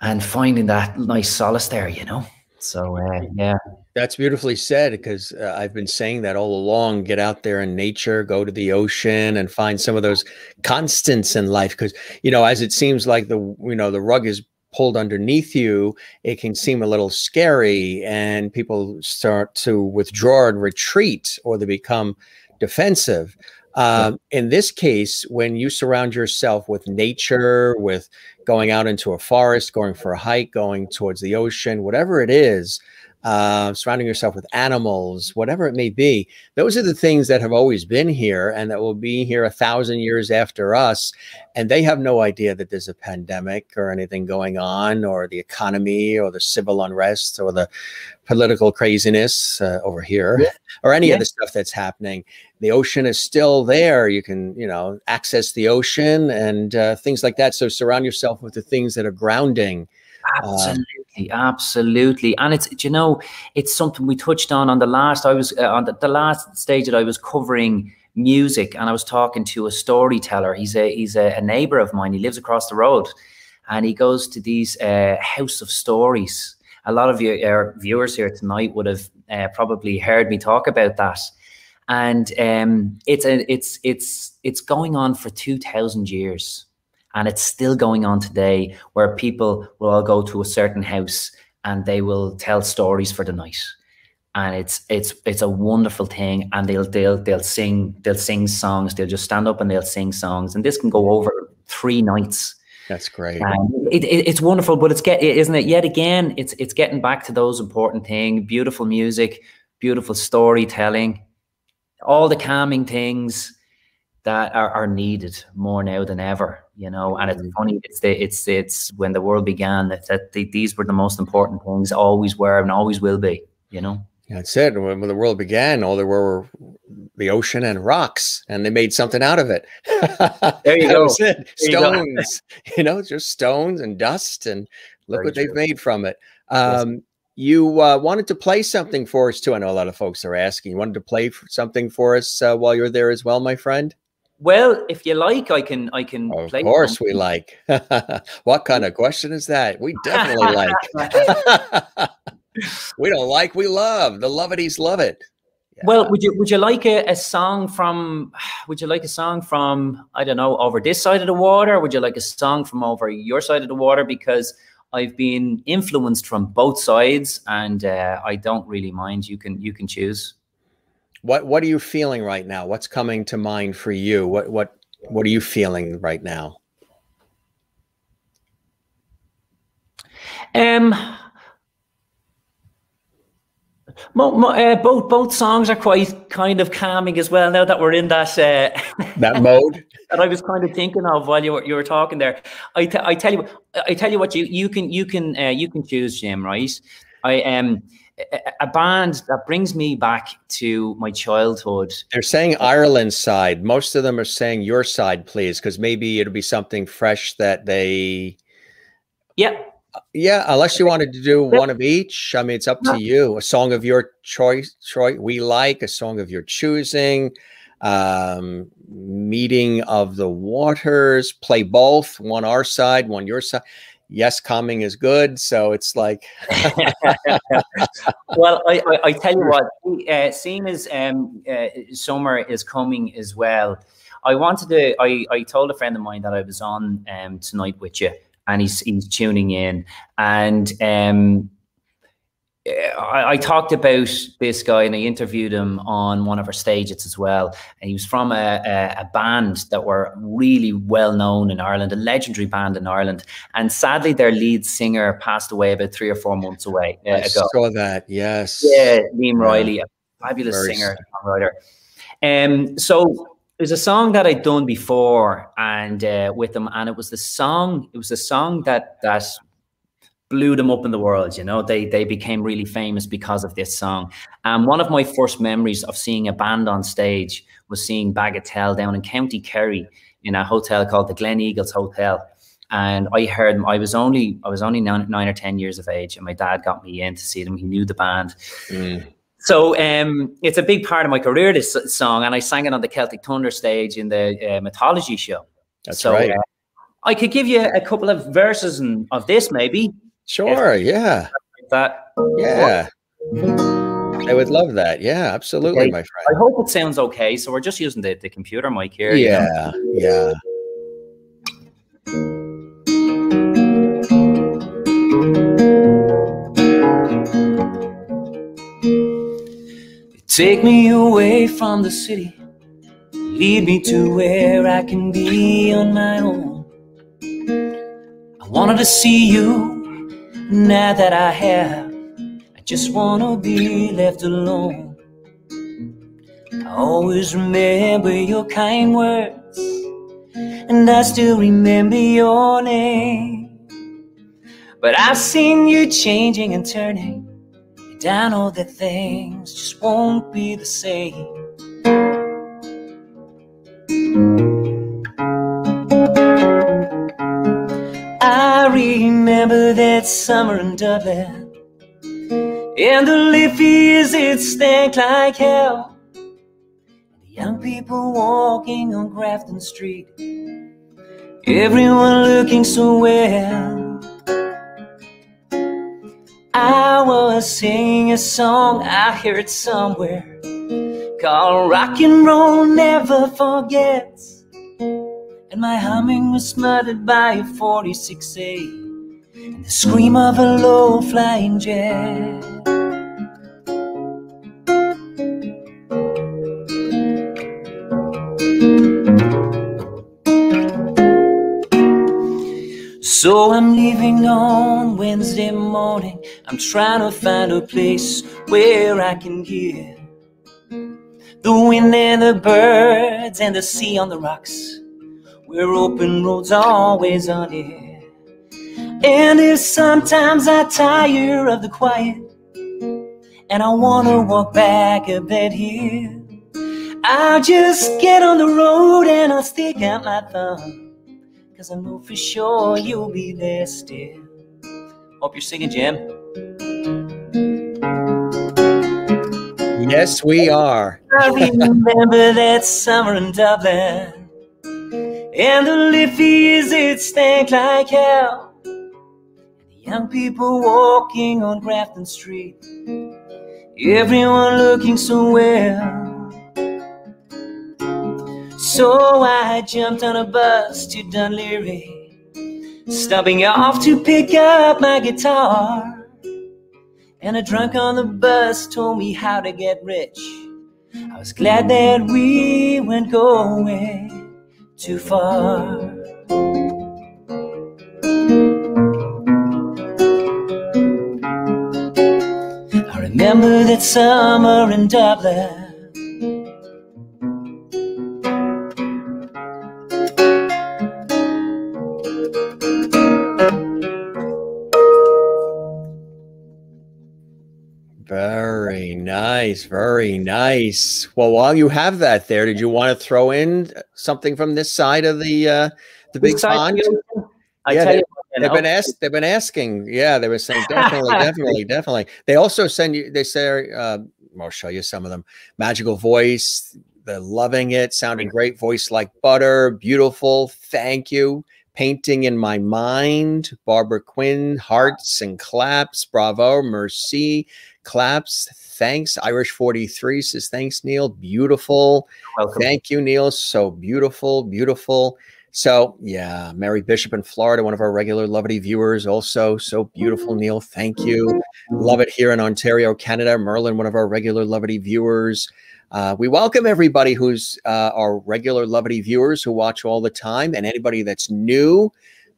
and finding that nice solace there you know so uh, yeah
that's beautifully said because uh, I've been saying that all along. Get out there in nature, go to the ocean, and find some of those constants in life. Because you know, as it seems like the you know the rug is pulled underneath you, it can seem a little scary and people start to withdraw and retreat or they become defensive. Um, in this case, when you surround yourself with nature, with going out into a forest, going for a hike, going towards the ocean, whatever it is, uh, surrounding yourself with animals, whatever it may be. Those are the things that have always been here and that will be here a thousand years after us. And they have no idea that there's a pandemic or anything going on, or the economy, or the civil unrest, or the political craziness uh, over here, yeah. or any yeah. of the stuff that's happening. The ocean is still there. You can, you know, access the ocean and uh, things like that. So surround yourself with the things that are grounding.
Absolutely. Absolutely, absolutely, and it's you know it's something we touched on on the last. I was uh, on the, the last stage that I was covering music, and I was talking to a storyteller. He's a he's a, a neighbor of mine. He lives across the road, and he goes to these uh, house of stories. A lot of your our viewers here tonight would have uh, probably heard me talk about that, and um, it's a, it's it's it's going on for two thousand years and it's still going on today where people will all go to a certain house and they will tell stories for the night. And it's it's it's a wonderful thing. And they'll they'll they'll sing they'll sing songs. They'll just stand up and they'll sing songs. And this can go over three nights.
That's great.
It, it, it's wonderful but it's get isn't it? Yet again it's it's getting back to those important things beautiful music beautiful storytelling all the calming things that are, are needed more now than ever you know and it's mm-hmm. funny it's the it's it's when the world began that, that the, these were the most important things always were and always will be you know
that's it. When, the world began, all there were, were the ocean and rocks, and they made something out of it.
There you go.
Stones, you, you, know, just stones and dust, and look Very what true. they've made from it. Um, yes. You uh, wanted to play something for us too. I know a lot of folks are asking. You wanted to play something for us uh, while you're there as well, my friend.
Well, if you like, I can. I can.
Of course, something. we like. what kind of question is that? We definitely like we don't like, we love. The loveities love it.
Yeah. Well, would you would you like a, a song from would you like a song from I don't know over this side of the water? Would you like a song from over your side of the water? Because I've been influenced from both sides, and uh, I don't really mind. You can you can choose.
What What are you feeling right now? What's coming to mind for you? What What What are you feeling right now?
Um, Mo, mo, uh, both both songs are quite kind of calming as well. Now that we're in that uh,
that mode
that I was kind of thinking of while you were you were talking there, I, t- I tell you I tell you what you you can you can uh, you can choose Jim right. I am. Um, a band that brings me back to my childhood.
They're saying Ireland side. Most of them are saying your side, please, because maybe it'll be something fresh that they.
Yeah,
yeah, unless you wanted to do one of each. I mean, it's up to you. A song of your choice, choice we like, a song of your choosing, um, meeting of the waters, play both, one our side, one your side. Yes, calming is good. So it's like.
well, I, I, I, tell you what, uh, seeing as um, uh, summer is coming as well, I wanted to. I, I told a friend of mine that I was on um, tonight with you and he's he's tuning in. And um, I, I, talked about this guy and I interviewed him on one of our stages as well. And he was from a, a, a, band that were really well known in Ireland, a legendary band in Ireland. And sadly, their lead singer passed away about three or four months away
uh, I ago. saw that. Yes.
Yeah, Liam yeah. Reilly, a fabulous Very singer, songwriter. Um, so there's a song that I'd done before and uh, with them, and it was the song. It was the song that that blew them up in the world. You know, they they became really famous because of this song. And one of my first memories of seeing a band on stage was seeing Bagatelle down in County Kerry in a hotel called the Glen Eagles Hotel. And I heard them. I was only I was only nine, nine or ten years of age, and my dad got me in to see them. He knew the band. Mm. So um, it's a big part of my career, this song, and I sang it on the Celtic Thunder stage in the uh, mythology show.
That's so, right. Uh,
I could give you a couple of verses in, of this, maybe.
Sure. Yeah.
That.
Yeah. I would love that. Yeah, absolutely, okay. my friend.
I hope it sounds okay. So we're just using the, the computer mic here.
Yeah. You know? Yeah.
Take me away from the city, lead me to where I can be on my own. I wanted to see you, now that I have, I just wanna be left alone. I always remember your kind words, and I still remember your name. But I've seen you changing and turning and I know that things just won't be the same. Remember that summer in Dublin, and the Liffey's it stank like hell. The young people walking on Grafton Street, everyone looking so well. I was singing a song I heard somewhere called Rock and Roll Never Forgets. And my humming was smothered by a 46A and the scream of a low flying jet. So I'm leaving on Wednesday morning. I'm trying to find a place where I can hear the wind and the birds and the sea on the rocks. Where open roads always on it. And if sometimes I tire of the quiet and I wanna walk back a bit here, I'll just get on the road and I'll stick out my thumb. Cause I know for sure you'll be there still. Hope you're singing, Jim.
Yes, we are.
I remember that summer in Dublin. And the Liffey's, it stank like hell. Young people walking on Grafton Street. Everyone looking so well. So I jumped on a bus to Dún Laoghaire, stopping off to pick up my guitar. And a drunk on the bus told me how to get rich. I was glad that we weren't going too far. Remember that summer in Dublin.
Very nice, very nice. Well, while you have that there, did you want to throw in something from this side of the uh, the big
Side
pond?
I
Yeah,
tell you,
They've been asked. They've been asking. Yeah, they were saying definitely, definitely, definitely. They also send you. They say, uh, "I'll show you some of them." Magical voice. They're loving it. Sounding great. Voice like butter. Beautiful. Thank you. Painting in my mind. Barbara Quinn. Hearts and claps. Bravo. Merci. Claps. Thanks. Irish forty three says thanks, Neil. Beautiful. Thank you, Neil. So beautiful, beautiful. So yeah, Mary Bishop in Florida, one of our regular Loveity viewers, also so beautiful, Neil. Thank you. Love it here in Ontario, Canada. Merlin, one of our regular Loveity viewers. Uh, we welcome everybody who's uh, our regular Loveity viewers who watch all the time, and anybody that's new.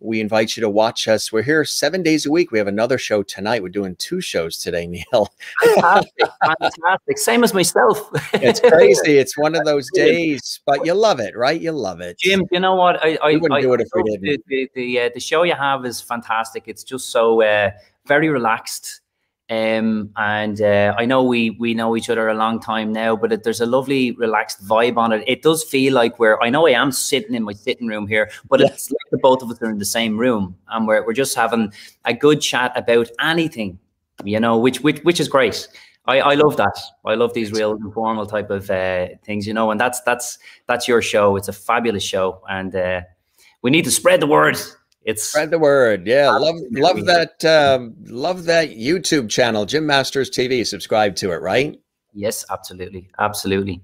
We invite you to watch us. We're here seven days a week. We have another show tonight. We're doing two shows today, Neil.
Fantastic, fantastic. Same as myself.
It's crazy. It's one of those days, but you love it, right? You love it.
Jim, you know what? I, I
wouldn't
I-
do it if we didn't.
The, the, the, uh, the show you have is fantastic. It's just so uh, very relaxed. Um, and uh, I know we we know each other a long time now, but it, there's a lovely relaxed vibe on it. It does feel like we're. I know I am sitting in my sitting room here, but
Yeah.
it's like the both of us are in the same room, and we're we're just having a good chat about anything, you know, which which which is great. I, I love that. I love these real informal type of uh, things, you know, and that's that's that's your show. It's a fabulous show, and uh, we need to spread the word. It's
Spread the word. Yeah, love love that um, love that YouTube channel, Jim Masters TV. Subscribe to it, right?
yes, absolutely, absolutely.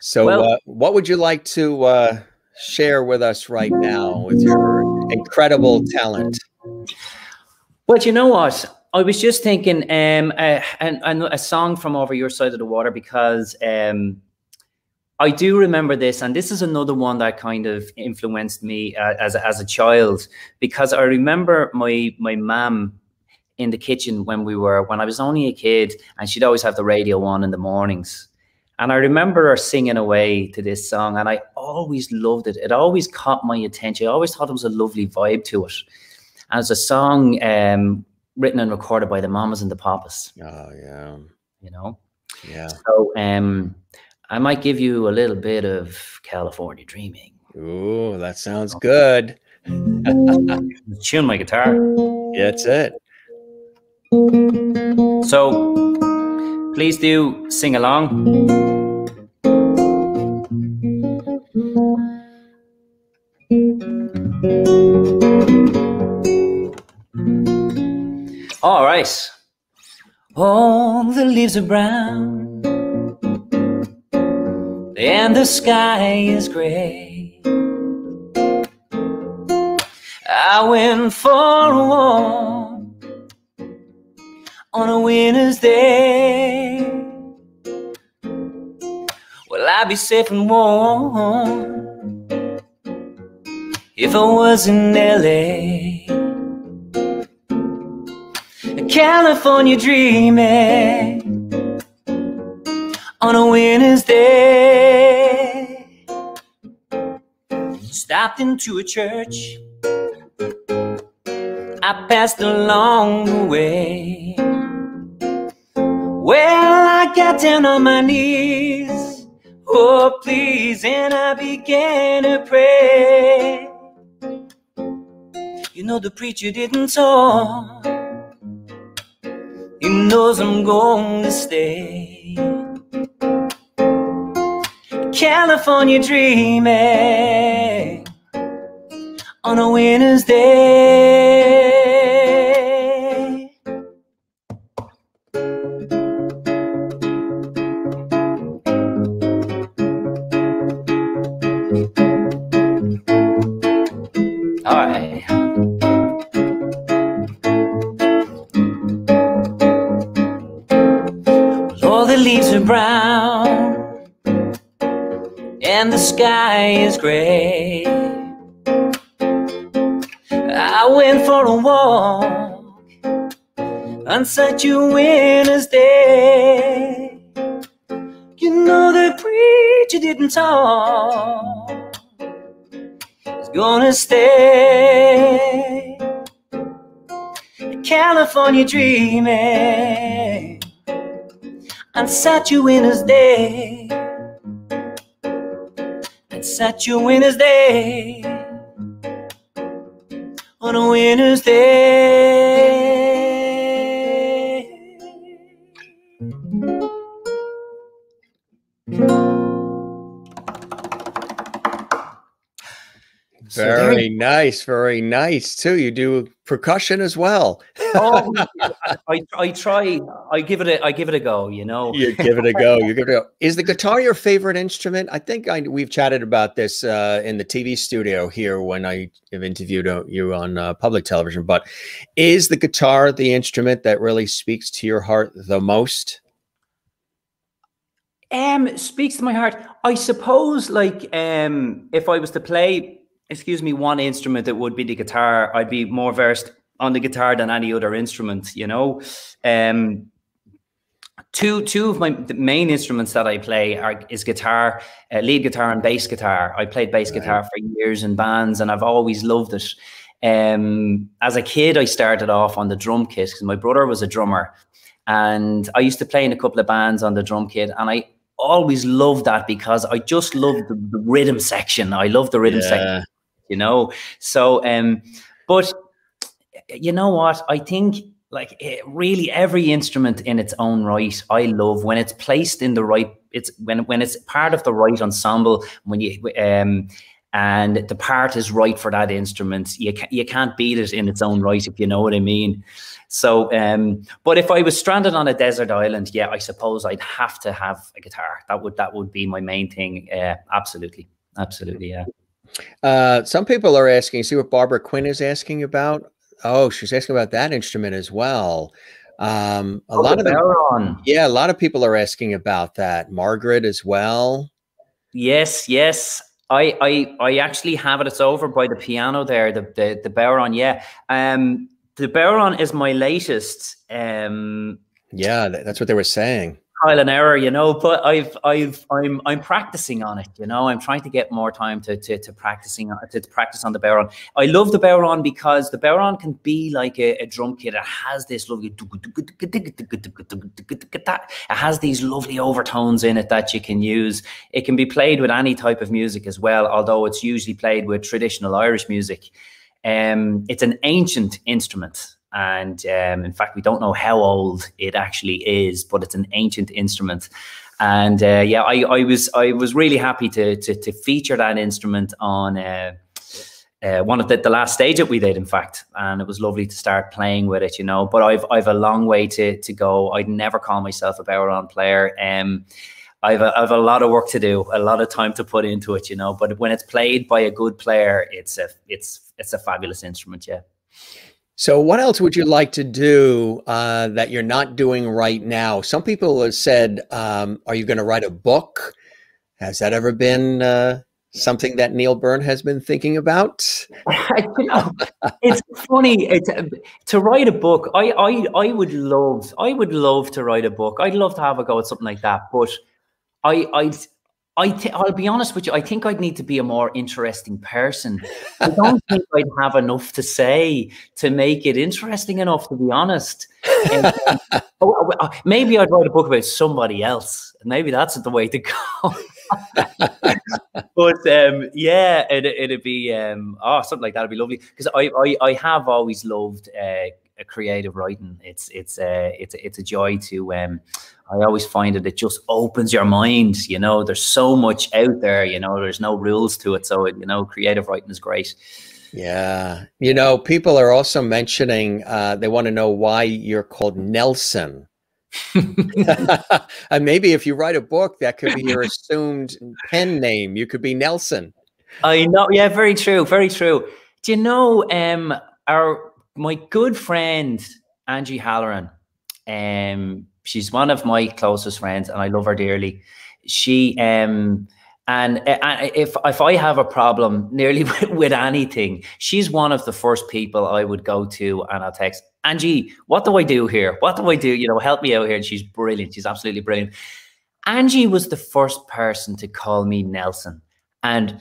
So,
Well-
uh, what would you like to uh, share with us right now with your incredible talent?
Well, you know what? I was just thinking, um, uh, and, and a song from over your side of the water because um, I do remember this, and this is another one that kind of influenced me uh, as a, as a child because I remember my my mum in the kitchen when we were when I was only a kid, and she'd always have the radio on in the mornings. And I remember her singing away to this song, and I always loved it. It always caught my attention. I always thought it was a lovely vibe to it. And it's a song um, written and recorded by the Mamas and the Papas,
Oh yeah,
you know.
yeah.
So um, I might give you a little bit of California Dreaming.
Ooh, that sounds good.
Tune my guitar.
That's it.
So please do sing along. All right. All the leaves are brown and the sky is gray. I went for a walk on a winter's day. Well, I'd be safe and warm if I was in LA. California dreaming on a winter's day. Stopped into a church I passed along the way. Well, I got down on my knees, oh please, and I began to pray. You know, the preacher didn't talk, he knows I'm going to stay. California dreaming on a winter's day. All right. Well, all the leaves are brown and the sky is gray. On such a winter's day. You know the preacher didn't talk. He's gonna stay. California dreaming on such a winter's day such a winter's day. On a winter's day.
Very nice, very nice too. You do percussion as well. oh,
I, I try. I give it a I give it a go. You know,
you give it a go. You give it a go. Is the guitar your favorite instrument? I think I we've chatted about this uh, in the TV studio here when I have interviewed uh, you on uh, public television. But is the guitar the instrument that really speaks to your heart the most?
Um, speaks to my heart. I suppose, like, um, if I was to play excuse me, one instrument that would be the guitar, I'd be more versed on the guitar than any other instrument, you know. Um, two two of my main instruments that I play are is guitar, uh, lead guitar, and bass guitar. I played bass right. guitar for years in bands, and I've always loved it. Um, as a kid, I started off on the drum kit because my brother was a drummer, and I used to play in a couple of bands on the drum kit, and I always loved that because I just loved the, the rhythm section. I love the rhythm yeah. section you know. So, um, but you know what? I think like it, really every instrument in its own right, I love when it's placed in the right. It's when when it's part of the right ensemble. When you um, and the part is right for that instrument. You can, you can't beat it in its own right if you know what I mean. So, um, but if I was stranded on a desert island, yeah, I suppose I'd have to have a guitar. That would that would be my main thing. Uh, absolutely, absolutely, yeah.
Uh, some people are asking, see what Barbara Quinn is asking about? Oh, she's asking about that instrument as well. Um, a oh, lot of them, yeah, a lot of people are asking about that. Margaret as well.
Yes, yes. I, I, I actually have it. It's over by the piano there. The the the Bodhrán. Yeah. Um, the Bodhrán is my latest. Um,
yeah, that's what they were saying
trial and error, you know. But I've, I've, I'm, I'm practicing on it. You know, I'm trying to get more time to, to, to practicing to, to practice on the Bodhrán. I love the Bodhrán because the Bodhrán can be like a, a drum kit. It has this lovely, it has these lovely overtones in it that you can use. It can be played with any type of music as well, although it's usually played with traditional Irish music. Um, it's an ancient instrument and um, in fact, we don't know how old it actually is, but it's an ancient instrument. And uh, yeah, I, I, was I was really happy to to, to feature that instrument on. Uh, uh, one of the, the last stage that we did, in fact, and it was lovely to start playing with it, you know. But I've I've a long way to to go. I'd never call myself a Bodhrán player. Um, I've a, I've a lot of work to do, a lot of time to put into it, you know. But when it's played by a good player, it's a it's it's a fabulous instrument. Yeah.
So, what else would you like to do uh, that you're not doing right now? Some people have said, um, "Are you going to write a book?" Has that ever been uh, something that Neil Byrne has been thinking about?
you know, it's funny. It's, uh, to write a book. I, I I would love. I would love to write a book. I'd love to have a go at something like that. But I I I th- I'll be honest with you. I think I'd need to be a more interesting person. I don't think I'd have enough to say to make it interesting enough. To be honest, um, oh, oh, oh, maybe I'd write a book about somebody else, maybe that's the way to go. but um, yeah, it, it'd be um, oh something like that'd be lovely because I, I I have always loved uh, creative writing. It's it's a—it's—it's a joy to um, I always find that it just opens your mind. You know, there's so much out there. You know, there's no rules to it. So you know, creative writing is great.
Yeah, you know, people are also mentioning uh, they want to know why you're called Nelson. and maybe if you write a book, that could be your assumed pen name. You could be Nelson.
I know. Yeah, very true. Very true. Do you know um, our my good friend Angie Halloran? Um, she's one of my closest friends, and I love her dearly. She um, and uh, if if I have a problem nearly with, with, anything, she's one of the first people I would go to, and I'll text Angie. What do I do here? What do I do? You know, help me out here. And she's brilliant. She's absolutely brilliant. Angie was the first person to call me Nelson, and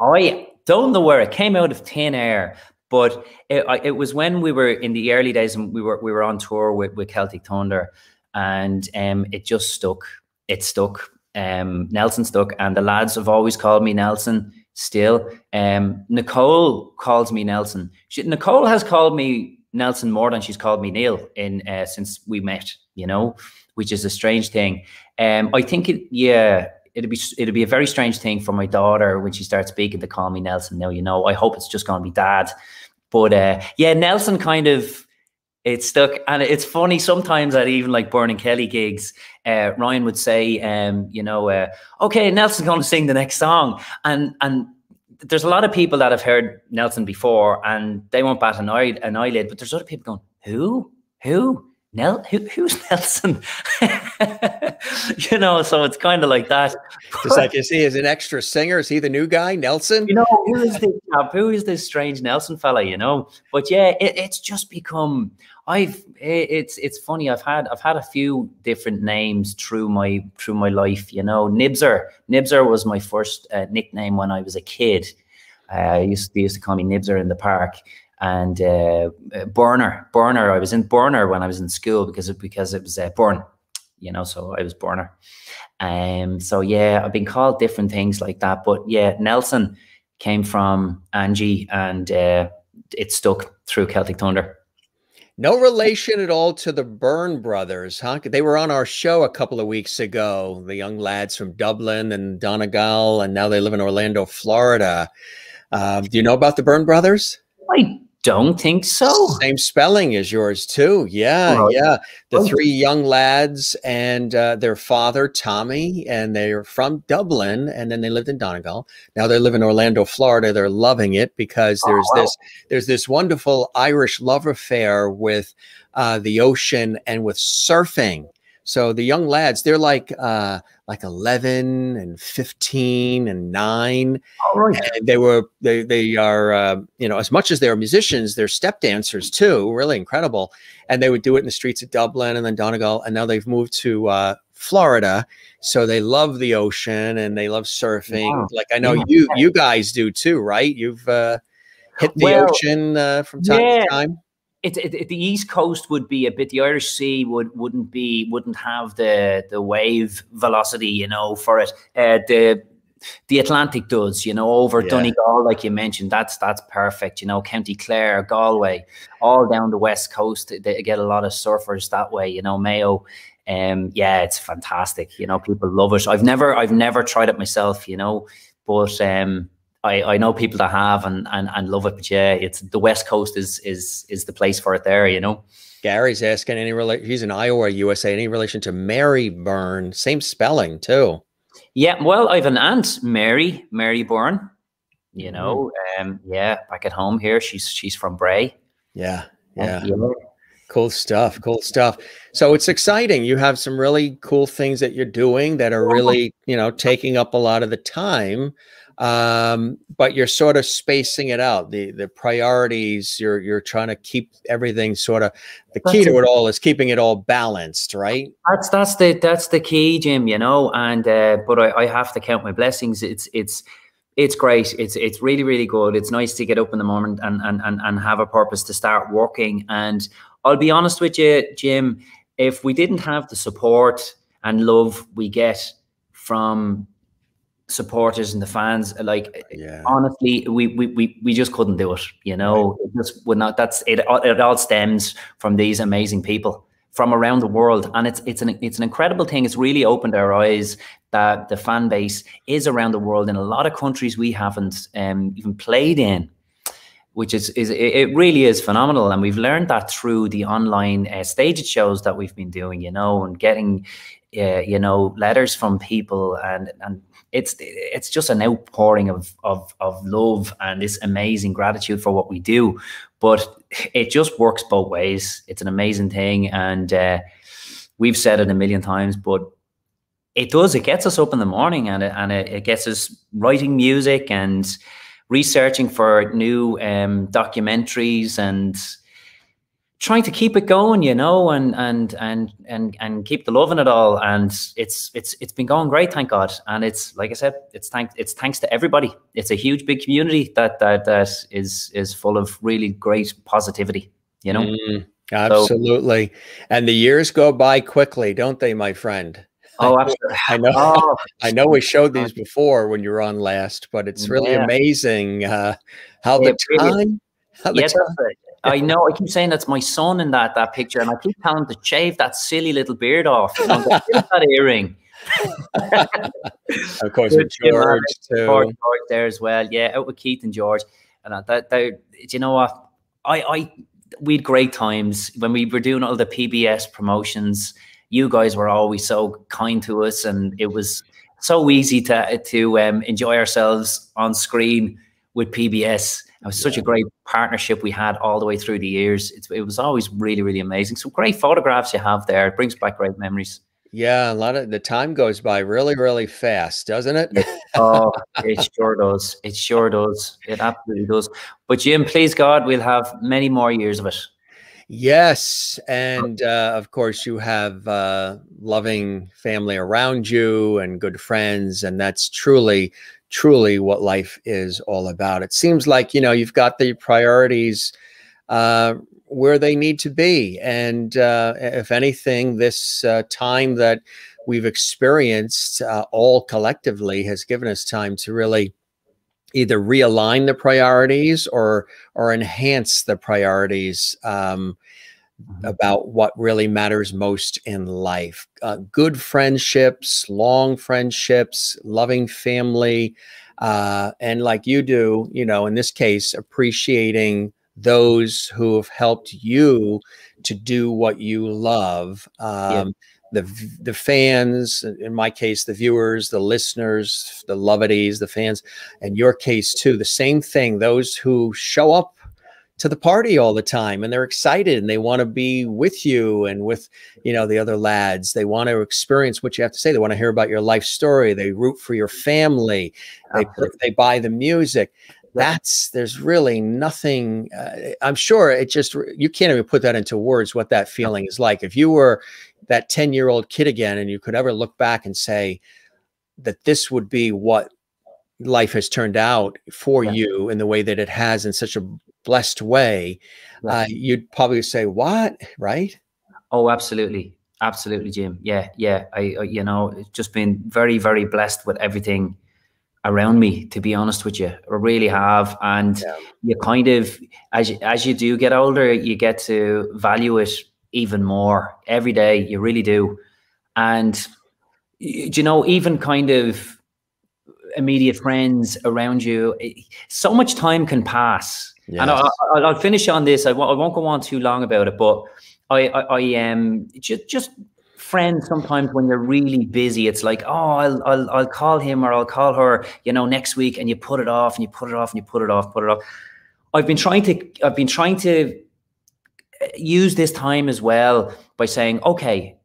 I don't know where it came out of thin air, but it, it was when we were in the early days and we were we were on tour with, with Celtic Thunder and um, it just stuck. It stuck. Um, Nelson stuck, and the lads have always called me Nelson. Still, um, Nicole calls me Nelson. She, Nicole has called me Nelson more than she's called me Neil in uh, since we met. You know, which is a strange thing. Um, I think it. Yeah, it'd be it'd be a very strange thing for my daughter when she starts speaking to call me Nelson. Now you know. I hope it's just going to be Dad. But uh, yeah, Nelson kind of it stuck. And it's funny sometimes at even like Byrne and Kelly gigs uh, Ryan would say um, you know uh, okay Nelson's going to sing the next song. And and there's a lot of people that have heard Nelson before and they won't bat an, eye, an eyelid but there's other people going who? Who Nel, who, who's Nelson? you know, so it's kind of like that.
Just like you see, as an extra singer, is he the new guy, Nelson?
You know, who is this? Who is this strange Nelson fella? You know, but yeah, it, it's just become. I've it's it's funny. I've had I've had a few different names through my through my life. You know, Nibser. Nibser was my first uh, nickname when I was a kid. Uh, used they used to call me Nibser in the park. And uh, Burner, Burner. I was in Burner when I was in school because it, because it was uh, Burn, you know. So I was Burner. Um. So yeah, I've been called different things like that. But yeah, Nelson came from Angie, and uh, it stuck through Celtic Thunder.
No relation at all to the Byrne brothers, huh? They were on our show a couple of weeks ago, the young lads from Dublin and Donegal, and now they live in Orlando, Florida. Uh, do you know about the Byrne brothers?
I don't think so.
Same spelling as yours too. Yeah, right. yeah. The three young lads and uh, their father Tommy, and they're from Dublin, and then they lived in Donegal. Now they live in Orlando, Florida. They're loving it because oh, there's oh, wow. this there's this wonderful Irish love affair with uh, the ocean and with surfing. So the young lads, they're like uh, like 11 and 15 and 9
All right.
and they were they they are uh, you know as much as they're musicians they're step dancers too really incredible and they would do it in the streets of dublin and then donegal and now they've moved to uh, florida so they love the ocean and they love surfing wow. like i know yeah. you you guys do too right you've uh, hit the well, ocean uh, from time yeah. to time
it, it, it, the East Coast would be a bit. The Irish Sea would wouldn't be wouldn't have the the wave velocity, you know, for it. Uh, the the Atlantic does, you know, over yeah. Donegal, like you mentioned. That's that's perfect, you know. County Clare, Galway, all down the west coast. They get a lot of surfers that way, you know. Mayo, um, yeah, it's fantastic. You know, people love it. I've never I've never tried it myself, you know, but um I, I know people that have and, and and love it, but yeah, it's the West Coast is is is the place for it there, you know.
Gary's asking any relation. He's in Iowa, USA. Any relation to Mary Byrne? Same spelling too.
Yeah, well, I have an aunt, Mary, Mary Byrne. You know, mm-hmm. um, yeah, back at home here, she's she's from Bray.
Yeah, yeah. yeah. Cool stuff. Cool stuff. So it's exciting. You have some really cool things that you're doing that are really, you know, taking up a lot of the time. Um, but you're sort of spacing it out. The the priorities, you're you're trying to keep everything sort of the key to it all is keeping it all balanced, right?
That's that's the that's the key, Jim, you know. And uh, but I, I have to count my blessings. It's it's it's great. It's it's really really good. It's nice to get up in the morning and and and, and have a purpose to start working. And I'll be honest with you, Jim, if we didn't have the support and love we get from supporters and the fans, like yeah. honestly, we, we we we just couldn't do it. You know, right. it just would not. That's it. It all stems from these amazing people from around the world, and it's it's an it's an incredible thing. It's really opened our eyes that the fan base is around the world in a lot of countries we haven't um, even played in which is, is it really is phenomenal. And we've learned that through the online uh, staged shows that we've been doing, you know, and getting, uh, you know, letters from people and, and it's, it's just an outpouring of, of, of love and this amazing gratitude for what we do. But it just works both ways. It's an amazing thing. And uh, we've said it a million times, but it does, it gets us up in the morning and it, and it, it gets us writing music and, researching for new um, documentaries and trying to keep it going, you know, and and and and and keep the love in it all. And it's it's it's been going great, thank God. And it's like I said, it's thanks it's thanks to everybody. It's a huge big community that that that is is full of really great positivity, you know. Mm,
absolutely. So, and the years go by quickly, don't they, my friend?
Oh, absolutely.
I know. Oh. I know we showed these before when you were on last, but it's really yeah. amazing uh, how the time. How the
yeah, time. I know. I keep saying that's my son in that that picture, and I keep telling him to shave that silly little beard off. You know, that earring.
of course, with George too. George,
George there as well. Yeah, out with Keith and George, and that. that you know what? I I we had great times when we were doing all the PBS promotions you guys were always so kind to us, and it was so easy to to um, enjoy ourselves on screen with PBS. It was such a great partnership we had all the way through the years. It's, it was always really, really amazing. Some great photographs you have there. It brings back great memories.
Yeah, a lot of the time goes by really, really fast, doesn't it?
oh, it sure does. It sure does. It absolutely does. But Jim, please God, we'll have many more years of it.
Yes, and uh, of course you have uh, loving family around you and good friends, and that's truly, truly what life is all about. It seems like you know you've got the priorities uh, where they need to be, and uh, if anything, this uh, time that we've experienced uh, all collectively has given us time to really either realign the priorities or or enhance the priorities um. About what really matters most in life. Uh, good friendships, long friendships, loving family, uh, and like you do, you know, in this case, appreciating those who have helped you to do what you love. Um, yeah the the fans, in my case, the viewers, the listeners, the loveities, the fans, and your case too. The same thing. Those who show up to the party all the time and they're excited and they want to be with you and with you know the other lads. They want to experience what you have to say. They want to hear about your life story. They root for your family. They they buy the music. That's there's really nothing uh, i'm sure it just you can't even put that into words what that feeling is like. If you were that 10 year old kid again and you could ever look back and say that this would be what life has turned out for yeah. you in the way that it has in such a blessed way yeah. uh, you'd probably say what right
oh absolutely absolutely jim yeah yeah I, I you know just been very very blessed with everything around me to be honest with you i really have and yeah. you kind of as you, as you do get older you get to value it even more every day. You really do. And, you know, even kind of immediate friends around you, so much time can pass. Yes. And I, will finish on this. I w- I won't go on too long about it, but I, I, I um, just, just friends sometimes when you're really busy it's like oh I'll, I'll i'll call him or i'll call her you know next week and you put it off and you put it off and you put it off put it off i've been trying to i've been trying to use this time as well by saying okay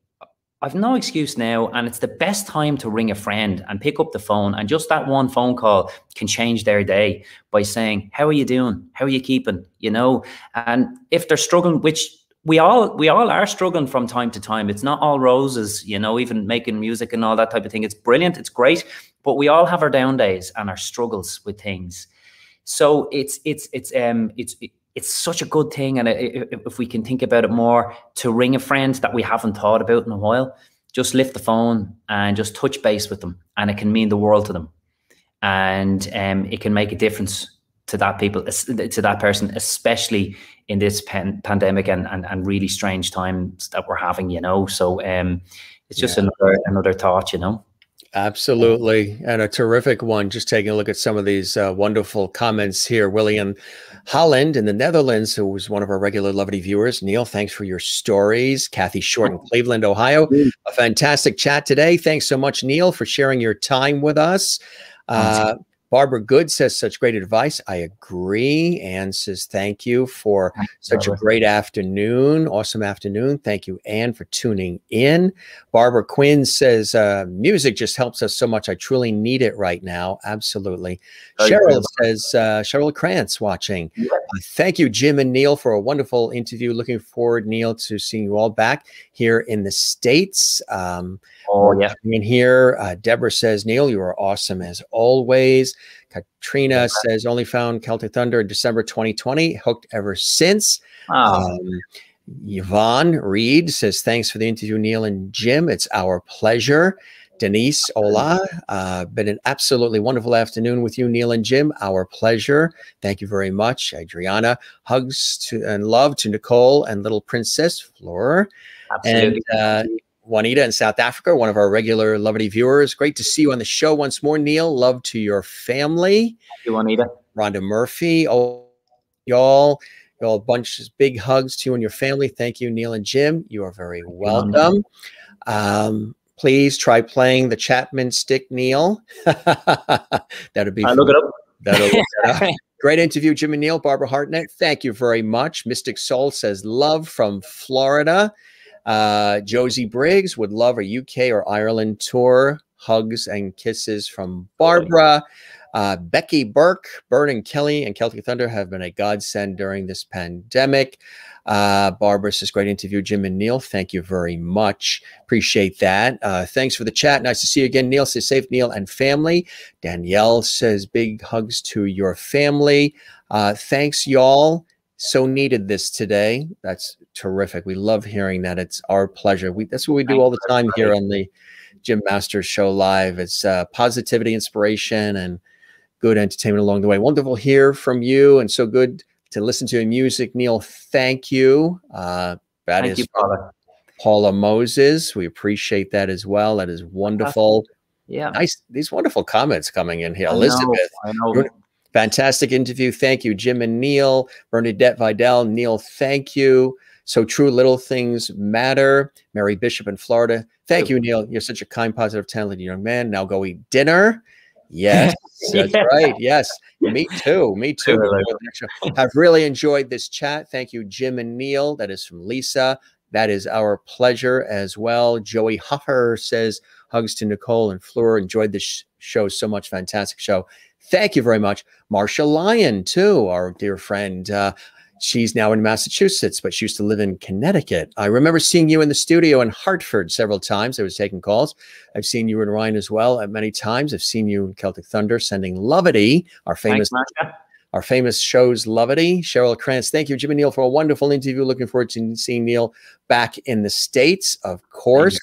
I've no excuse now, and it's the best time to ring a friend and pick up the phone. And just that one phone call can change their day by saying, "How are you doing? How are you keeping?" You know, and if they're struggling, which we all we all are struggling from time to time. It's not all roses, you know. Even making music and all that type of thing, it's brilliant, it's great, but we all have our down days and our struggles with things. So it's it's it's um it's it's such a good thing. And if we can think about it more, to ring a friend that we haven't thought about in a while, just lift the phone and just touch base with them, and it can mean the world to them, and um, it can make a difference to that people to that person, especially in this pan- pandemic and, and and really strange times that we're having. You know, so um, it's just yeah. another another thought. You know.
Absolutely. And a terrific one. Just taking a look at some of these uh, wonderful comments here. William Holland in the Netherlands, who was one of our regular Loveity viewers. Neil, thanks for your stories. Kathy Short in Cleveland, Ohio. A fantastic chat today. Thanks so much, Neil, for sharing your time with us. Uh, Barbara Good says such great advice. I agree. Anne says thank you for such a great afternoon. Awesome afternoon. Thank you, Anne, for tuning in. Barbara Quinn says uh, music just helps us so much. I truly need it right now. Absolutely. Cheryl says uh, Cheryl Krantz watching. Uh, thank you, Jim and Neil, for a wonderful interview. Looking forward, Neil, to seeing you all back here in the States. Um,
Oh, yeah.
In here, uh, Deborah says, Neil, you are awesome as always. Katrina says, only found Celtic Thunder in December 2020, hooked ever since. Oh. Um, Yvonne Reed says, thanks for the interview, Neil and Jim. It's our pleasure. Denise Ola, uh, been an absolutely wonderful afternoon with you, Neil and Jim. Our pleasure. Thank you very much. Adriana, hugs to and love to Nicole and little princess Flora. Absolutely. And uh, Juanita in South Africa, one of our regular Loveity viewers. Great to see you on the show once more, Neil. Love to your family.
Thank you, Juanita.
Rhonda Murphy. Oh, y'all. Y'all, a bunch of big hugs to you and your family. Thank you, Neil and Jim. You are very welcome. Um, please try playing the Chapman stick, Neil. That'd be.
I look it up. That'll look
it up. Great interview, Jim and Neil. Barbara Hartnett, thank you very much. Mystic Soul says love from Florida. Uh, Josie Briggs would love a UK or Ireland tour. Hugs and kisses from Barbara. Uh, Becky Burke, Byrne and Kelly, and Celtic Thunder have been a godsend during this pandemic. Uh, Barbara says, great interview, Jim and Neil. Thank you very much. Appreciate that. Uh, thanks for the chat. Nice to see you again. Neil says, safe Neil and family. Danielle says, big hugs to your family. Uh, thanks, y'all so needed this today. That's terrific. We love hearing that. It's our pleasure. We that's what we do all the time here on the Jim Masters Show Live. It's uh, positivity, inspiration, and good entertainment along the way. Wonderful to hear from you, and so good to listen to your music, Neil. Thank you. Uh, that thank is you, Paula Moses. We appreciate that as well. That is wonderful.
Yeah,
nice. These wonderful comments coming in here, I Elizabeth. Know, I know. Fantastic interview. Thank you, Jim and Neil. Bernadette Vidal. Neil, thank you. So true, little things matter. Mary Bishop in Florida. Thank you, Neil. You're such a kind, positive, talented young man. Now go eat dinner. Yes, that's yeah. right. Yes, me too. Me too. I've really enjoyed this chat. Thank you, Jim and Neil. That is from Lisa. That is our pleasure as well. Joey Huffer says hugs to Nicole and Fleur. Enjoyed this show so much. Fantastic show. Thank you very much. Marcia Lyon, too, our dear friend. Uh, she's now in Massachusetts, but she used to live in Connecticut. I remember seeing you in the studio in Hartford several times. I was taking calls. I've seen you in Ryan as well at many times. I've seen you in Celtic Thunder sending Loveity, our famous. Thanks, our famous shows Loveity. Cheryl Krantz, thank you, Jimmy Neil, for a wonderful interview. Looking forward to seeing Neil back in the States, of course.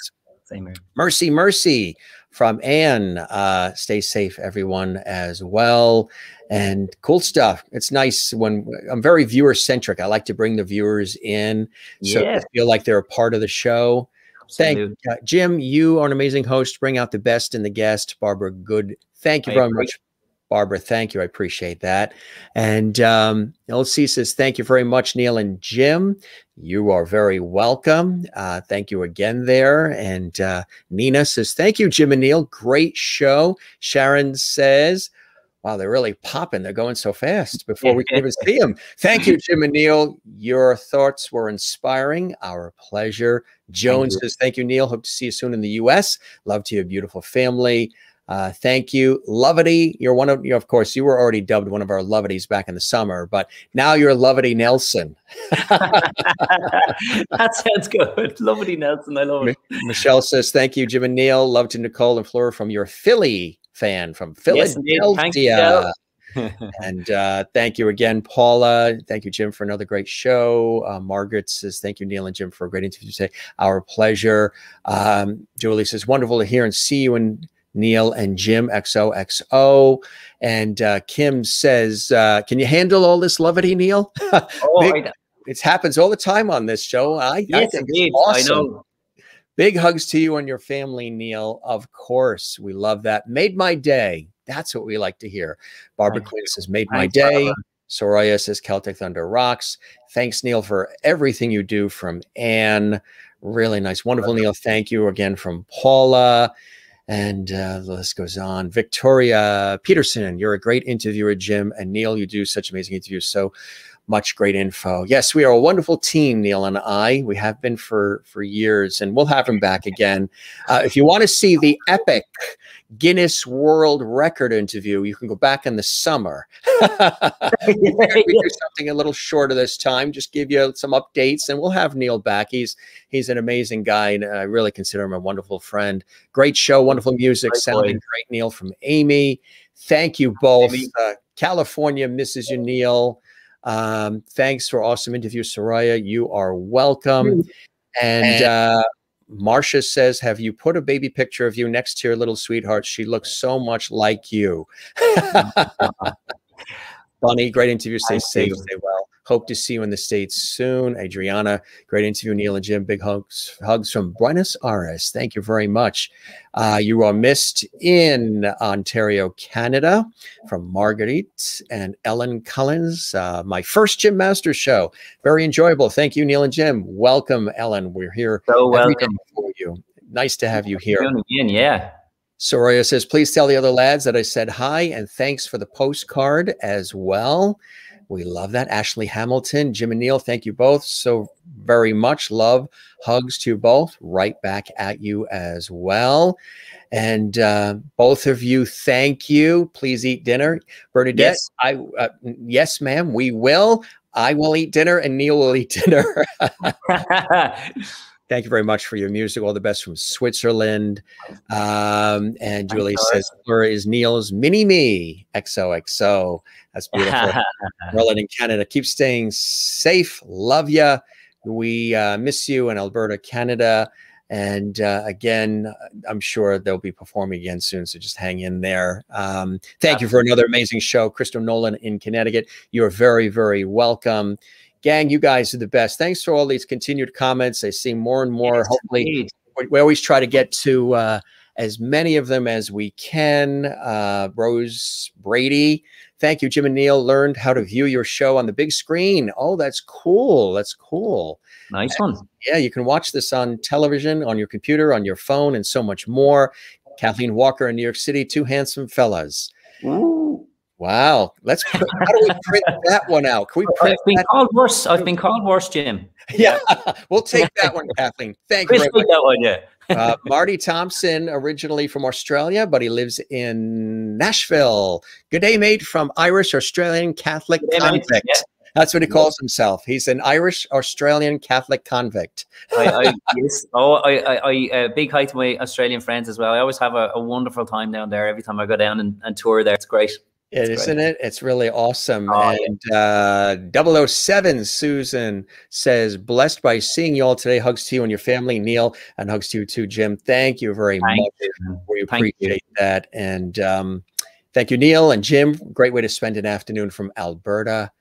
Same here.
Mercy, mercy from Anne. Uh, stay safe, everyone, as well. And cool stuff. It's nice when I'm very viewer centric. I like to bring the viewers in so yeah. feel like they're a part of the show. Thank uh, Jim. You are an amazing host. Bring out the best in the guest. Barbara Good. Thank you I very much. Barbara, thank you. I appreciate that. And um, LC says, thank you very much, Neil and Jim. You are very welcome. Uh, thank you again there. And uh, Nina says, thank you, Jim and Neil. Great show. Sharon says, wow, they're really popping. They're going so fast before we can even see them. Thank you, Jim and Neil. Your thoughts were inspiring. Our pleasure. Joan thank says, thank you, Neil. Hope to see you soon in the U.S. Love to your beautiful family. Uh, thank you, Loveity. You're one of you. Of course, you were already dubbed one of our Loveities back in the summer, but now you're Loveity Nelson.
that sounds good, Loveity Nelson. I love it.
Michelle says, "Thank you, Jim and Neil. Love to Nicole and Flora from your Philly fan from Philadelphia." Yes, and uh, thank you again, Paula. Thank you, Jim, for another great show. Uh, Margaret says, Thank you, Neil and Jim, for a great interview today. Our pleasure. Um, Julie says, Wonderful to hear and see you and Neil and Jim XOXO. And uh, Kim says, uh, Can you handle all this levity, Neil? Oh, Big, it happens all the time on this show. I, yes, I think indeed. awesome. I know. Big hugs to you and your family, Neil. Of course. We love that. Made my day. That's what we like to hear. Barbara Quinn says, Made my day. Soraya says, Celtic Thunder rocks. Thanks, Neil, for everything you do from Anne. Really nice. Wonderful, Neil. Thank you again from Paula. And uh, the list goes on. Victoria Peterson, you're a great interviewer, Jim. And Neil, you do such amazing interviews. So much great info. Yes, we are a wonderful team, Neil and I. We have been for for years, and we'll have him back again. Uh, if you want to see the epic Guinness World Record interview, you can go back in the summer. we do something a little shorter this time. Just give you some updates, and we'll have Neil back. He's he's an amazing guy, and I really consider him a wonderful friend. Great show, wonderful music, great sounding boy. great. Neil from Amy. Thank you both. Uh, California misses you, Neil. Um, thanks for awesome interview, Soraya. You are welcome. And uh, Marcia says, Have you put a baby picture of you next to your little sweetheart? She looks so much like you. Bunny, great interview. Stay safe, stay well. Hope to see you in the States soon. Adriana, great interview. Neil and Jim, big hugs, hugs from Buenos Aires. Thank you very much. Uh, you are missed in Ontario, Canada, from Marguerite and Ellen Collins. Uh, my first Jim Master show. Very enjoyable. Thank you, Neil and Jim. Welcome, Ellen. We're here
so welcome
for you. Nice to have you here.
Again, yeah.
Soraya says, please tell the other lads that I said hi and thanks for the postcard as well. We love that. Ashley Hamilton, Jim and Neil, thank you both so very much. Love, hugs to you both. Right back at you as well. And uh, both of you, thank you. Please eat dinner. Bernadette, yes. I uh, yes, ma'am, we will. I will eat dinner and Neil will eat dinner. Thank you very much for your music. All the best from Switzerland. Um, and Julie says, Flora is Neil's mini me. XOXO. That's beautiful. Berlin in Canada. Keep staying safe. Love you. We uh, miss you in Alberta, Canada. And uh, again, I'm sure they'll be performing again soon. So just hang in there. Um, thank you for another amazing show. Crystal Nolan in Connecticut. You're very, very welcome. Gang, you guys are the best. Thanks for all these continued comments. I see more and more. Yes, Hopefully, we always try to get to uh, as many of them as we can. Uh, Rose Brady, thank you. Jim and Neil learned how to view your show on the big screen. Oh, that's cool. That's cool.
Nice one.
yeah, you can watch this on television, on your computer, on your phone, and so much more. Kathleen Walker in New York City, two handsome fellas. Ooh. Wow. Let's how do we print that one out? Can we print
I've been called worse. I've been called worse, Jim.
Yeah, we'll take that one, Kathleen. Thank
you. Very that one, yeah.
uh, Marty Thompson, originally from Australia, but he lives in Nashville. Good day, mate, from Irish Australian Catholic day, convict. Yeah. That's what he calls himself. He's an Irish Australian Catholic convict.
I, I, yes. Oh, I, I, I uh, big hi to my Australian friends as well. I always have a, a, wonderful time down there every time I go down and, and tour there. It's great.
It, isn't it? It's really awesome. Oh, and uh, 007 Susan says, blessed by seeing you all today. Hugs to you and your family, Neil, and hugs to you too, Jim. Thank you very thank much. You. We appreciate you. that. And um, thank you, Neil and Jim. Great way to spend an afternoon from Alberta,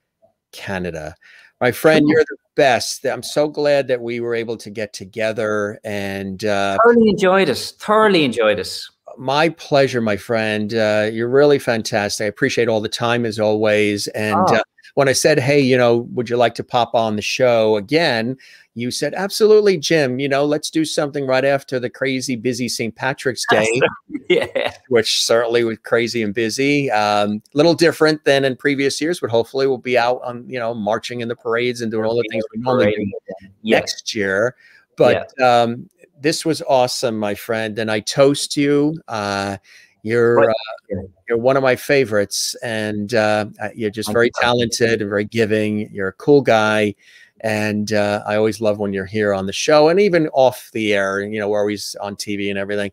Canada. My friend, you're the best. I'm so glad that we were able to get together and uh,
thoroughly enjoyed us. Thoroughly enjoyed us
my pleasure, my friend. Uh, you're really fantastic. I appreciate all the time as always. And oh. uh, when I said, "Hey, you know, would you like to pop on the show again?" You said, "Absolutely, Jim. You know, let's do something right after the crazy busy St. Patrick's Day." yeah, which certainly was crazy and busy. A um, little different than in previous years, but hopefully we'll be out on you know marching in the parades and doing all the things we normally do yeah. next year. But yeah. um, this was awesome, my friend, and I toast you. Uh, you're uh, you're one of my favorites, and uh, you're just very talented and very giving. You're a cool guy, and uh, I always love when you're here on the show and even off the air. You know, we're always on TV and everything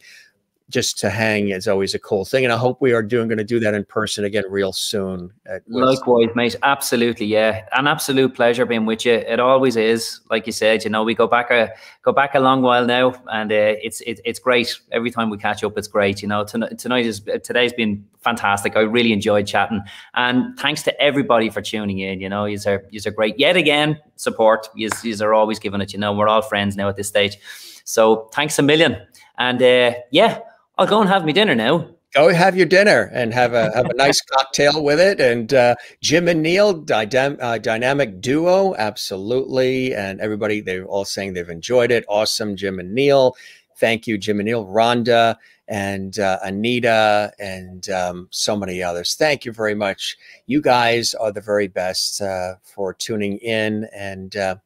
just to hang is always a cool thing. And I hope we are doing going to do that in person again real soon.
Likewise, mate. Absolutely, yeah. An absolute pleasure being with you. It always is. Like you said, you know, we go back a go back a long while now, and uh, it's it, it's great. Every time we catch up, it's great. You know, tonight, tonight is today's been fantastic. I really enjoyed chatting, and thanks to everybody for tuning in. You know, you're you're great yet again. Support. You are always giving it. You know, we're all friends now at this stage. So thanks a million. And uh, yeah, I'll go and have my dinner now.
Go have your dinner and have a have a nice cocktail with it. And uh, Jim and Neil, uh, dynamic duo, absolutely. And everybody, they're all saying they've enjoyed it. Awesome, Jim and Neil. Thank you, Jim and Neil, Rhonda and uh, Anita, and um, so many others. Thank you very much. You guys are the very best uh, for tuning in, and uh,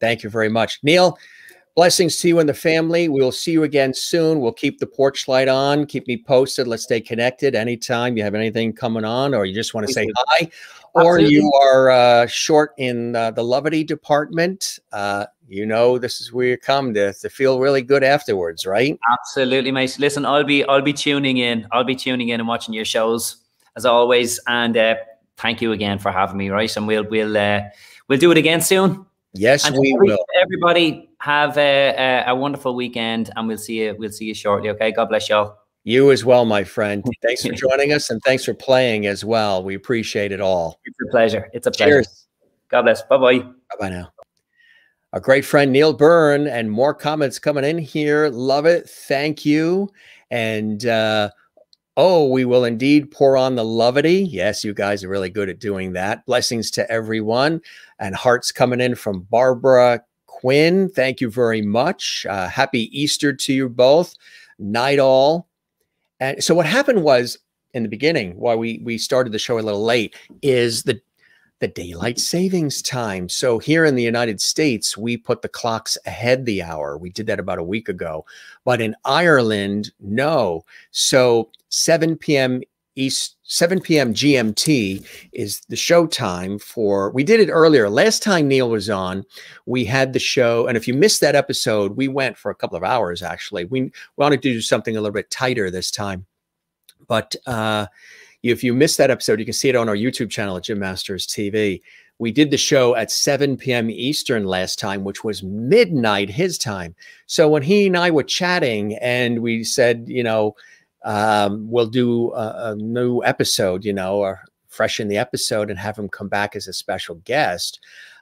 thank you very much, Neil. Blessings to you and the family. We will see you again soon. We'll keep the porch light on. Keep me posted. Let's stay connected anytime you have anything coming on or you just want to say hi or you are uh, short in uh, the Loveity department. Uh, you know, this is where you come to, to feel really good afterwards, right?
Absolutely, mate. Listen, I'll be I'll be tuning in. I'll be tuning in and watching your shows as always. And uh, thank you again for having me, right? And we'll we'll uh, we'll do it again soon.
Yes, and we will.
Everybody have a, a, a, wonderful weekend, and we'll see you. We'll see you shortly. Okay. God bless y'all.
You as well, my friend. Thanks for joining us, and thanks for playing as well. We appreciate it all.
It's a pleasure. It's a pleasure. Cheers. God bless. Bye bye. Bye
bye now. Our great friend Neil Byrne, and more comments coming in here. Love it. Thank you. And uh, Oh, we will indeed pour on the loveity. Yes, you guys are really good at doing that. Blessings to everyone. And hearts coming in from Barbara Quinn. Thank you very much. Uh, happy Easter to you both. Night all. And so what happened was in the beginning, why we we started the show a little late, is the the daylight savings time. So here in the United States, we put the clocks ahead the hour. We did that about a week ago. But in Ireland, no. So 7 p.m. East 7 p.m. GMT is the show time for we did it earlier. Last time Neil was on, we had the show. And if you missed that episode, we went for a couple of hours actually. We wanted to do something a little bit tighter this time. But uh if you missed that episode, you can see it on our YouTube channel at Jim Masters TV. We did the show at 7 p.m. Eastern last time, which was midnight his time. So when he and I were chatting and we said, you know, um, we'll do a, a, new episode, you know, or freshen the episode and have him come back as a special guest.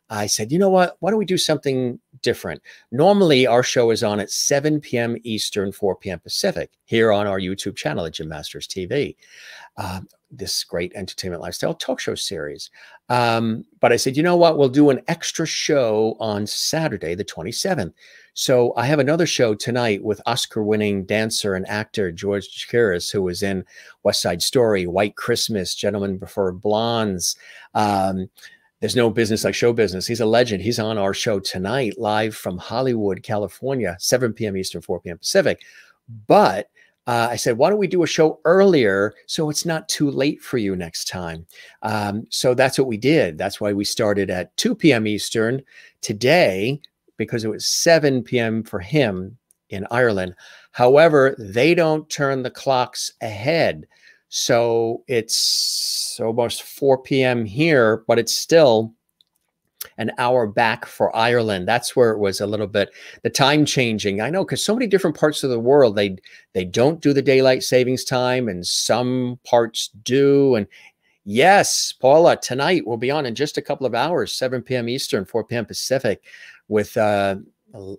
I said, you know what? Why don't we do something different? Normally, our show is on at 7 p.m. Eastern, 4 p.m. Pacific here on our YouTube channel at Jim Masters TV. Uh, this great entertainment lifestyle talk show series. Um, but I said, you know what? We'll do an extra show on Saturday, the 27th. So I have another show tonight with Oscar winning dancer and actor George Chakiris, who was in West Side Story, White Christmas, Gentlemen Prefer Blondes. Um, there's no business like show business. He's a legend. He's on our show tonight, live from Hollywood, California, 7 p.m. Eastern, 4 p.m. Pacific. But uh, I said, why don't we do a show earlier so it's not too late for you next time? Um, so that's what we did. That's why we started at 2 p.m. Eastern today because it was 7 p.m. for him in Ireland. However, they don't turn the clocks ahead. So it's almost 4 p.m. here, but it's still an hour back for Ireland. That's where it was a little bit the time changing. I know because so many different parts of the world they they don't do the daylight savings time, and some parts do. And yes, Paula, tonight we'll be on in just a couple of hours, 7 p.m. Eastern, 4 p.m. Pacific, with uh,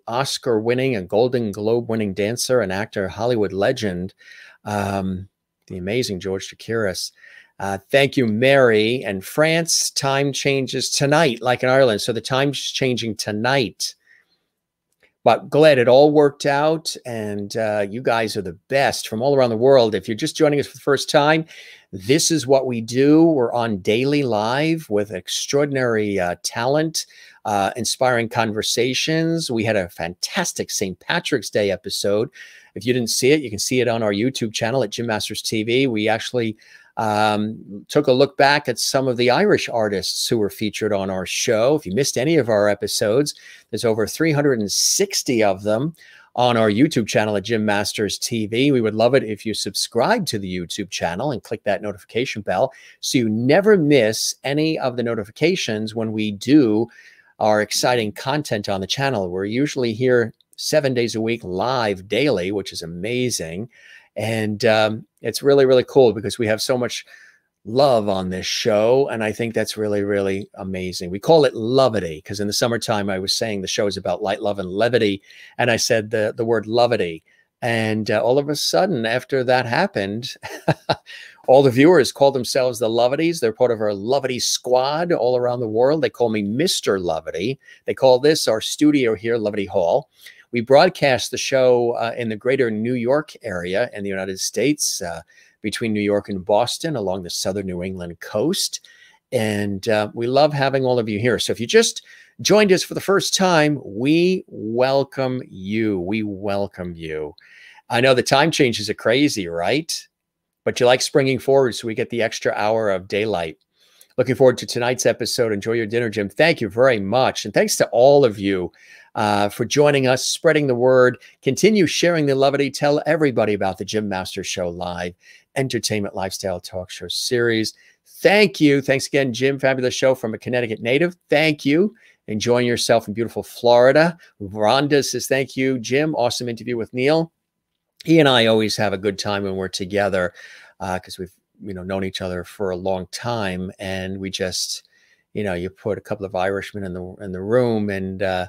Oscar winning, a Golden Globe winning dancer, an actor, Hollywood legend, um, the amazing George Chakiris. Uh, thank you, Mary. And France, time changes tonight, like in Ireland. So the time's changing tonight. But glad it all worked out. And uh, you guys are the best from all around the world. If you're just joining us for the first time, this is what we do. We're on daily live with extraordinary uh, talent, uh, inspiring conversations. We had a fantastic St. Patrick's Day episode. If you didn't see it, you can see it on our YouTube channel at Jim Masters TV. We actually um, took a look back at some of the Irish artists who were featured on our show. If you missed any of our episodes, there's over 360 of them on our YouTube channel at Jim Masters TV. We would love it if you subscribe to the YouTube channel and click that notification bell so you never miss any of the notifications when we do our exciting content on the channel. We're usually here seven days a week live daily, which is amazing. And um, it's really, really cool because we have so much love on this show. And I think that's really, really amazing. We call it Loveity because in the summertime, I was saying the show is about light, love, and levity. And I said the, the word Loveity. And uh, all of a sudden, after that happened, all the viewers call themselves the Loveities. They're part of our Loveity squad all around the world. They call me Mr. Loveity. They call this our studio here, Loveity Hall. We broadcast the show uh, in the greater New York area in the United States, uh, between New York and Boston, along the southern New England coast. And uh, we love having all of you here. So if you just joined us for the first time, we welcome you. We welcome you. I know the time changes are crazy, right? But you like springing forward, so we get the extra hour of daylight. Looking forward to tonight's episode. Enjoy your dinner, Jim. Thank you very much. And thanks to all of you uh, for joining us, spreading the word. Continue sharing the levity. Tell everybody about the Jim Master Show Live Entertainment Lifestyle Talk Show series. Thank you. Thanks again, Jim. Fabulous show from a Connecticut native. Thank you. Enjoying yourself in beautiful Florida. Rhonda says, Thank you, Jim. Awesome interview with Neil. He and I always have a good time when we're together because uh, we've you know known each other for a long time and we just you know you put a couple of irishmen in the in the room and uh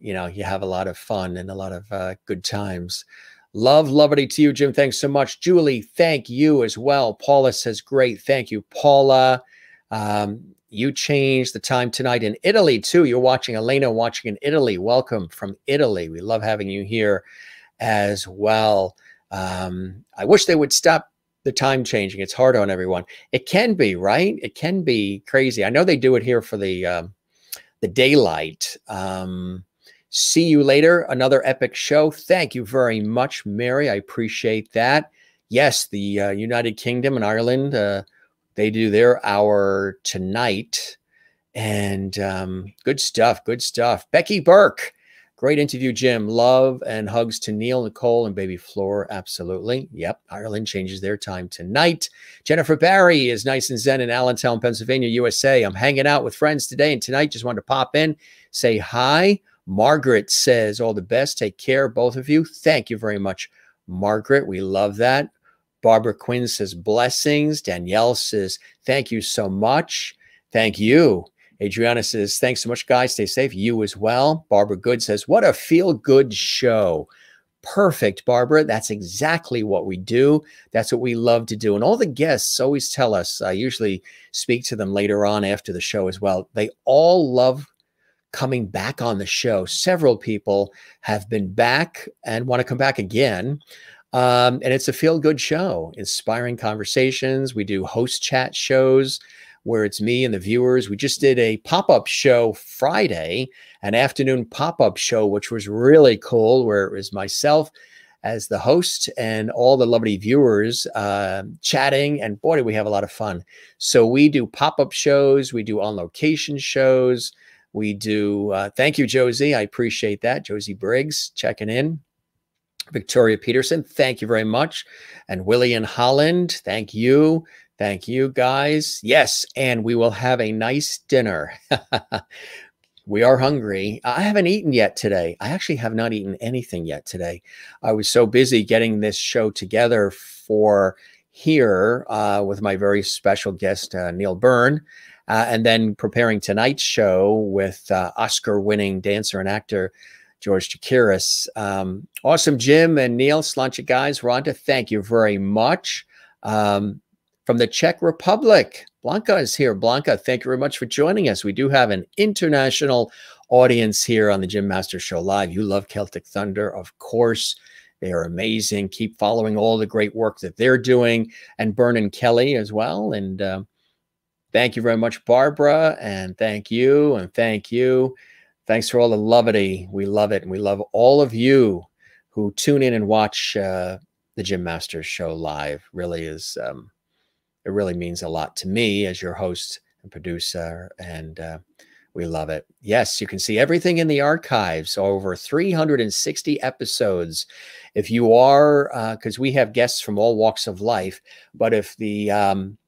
you know, you have a lot of fun and a lot of uh, good times. Love, lovely to you, Jim. Thanks so much. Julie, thank you as well. Paula says, great. Thank you, Paula. Um, you changed the time tonight in Italy, too. You're watching Elena watching in Italy. Welcome from Italy. We love having you here as well. Um, I wish they would stop the time changing. It's hard on everyone. It can be, right? It can be crazy. I know they do it here for the um, the daylight. Um, See you later. Another epic show. Thank you very much, Mary. I appreciate that. Yes, the uh, United Kingdom and Ireland, uh, they do their hour tonight. And um, good stuff. Good stuff. Becky Burke. Great interview, Jim. Love and hugs to Neil, Nicole, and baby Floor. Absolutely. Yep. Ireland changes their time tonight. Jennifer Barry is nice and zen in Allentown, Pennsylvania, USA. I'm hanging out with friends today and tonight. Just wanted to pop in, say hi. Margaret says, All the best. Take care, both of you. Thank you very much, Margaret. We love that. Barbara Quinn says, Blessings. Danielle says, Thank you so much. Thank you. Adriana says, Thanks so much, guys. Stay safe. You as well. Barbara Good says, What a feel good show. Perfect, Barbara. That's exactly what we do. That's what we love to do. And all the guests always tell us, I usually speak to them later on after the show as well. They all love coming back on the show. Several people have been back and want to come back again. Um, and it's a feel good show, inspiring conversations. We do host chat shows where it's me and the viewers. We just did a pop up show Friday, an afternoon pop up show, which was really cool, where it was myself as the host and all the lovely viewers uh, chatting. And boy, do we have a lot of fun. So we do pop up shows, we do on location shows. We do. Uh, thank you, Josie. I appreciate that. Josie Briggs checking in. Victoria Peterson, thank you very much. And William Holland, thank you. Thank you, guys. Yes, and we will have a nice dinner. we are hungry. I haven't eaten yet today. I actually have not eaten anything yet today. I was so busy getting this show together for here uh, with my very special guest, uh, Neil Byrne uh, and then preparing tonight's show with uh, Oscar winning dancer and actor George Chakiris. Um, awesome, Jim and Neil, Sláinte guys, Rhonda, thank you very much. Um, from the Czech Republic, Blanca is here. Blanca, thank you very much for joining us. We do have an international audience here on the Jim Master Show Live. You love Celtic Thunder, of course. They are amazing. Keep following all the great work that they're doing, and Byrne and Kelly as well. And uh, thank you very much, Barbara. And thank you. And thank you. Thanks for all the loveity. We love it. And we love all of you who tune in and watch uh, the Jim Masters show live. Really is, um, it really means a lot to me as your host and producer. And uh, we love it. Yes, you can see everything in the archives, over 360 episodes. If you are, because uh, we have guests from all walks of life, but if the um,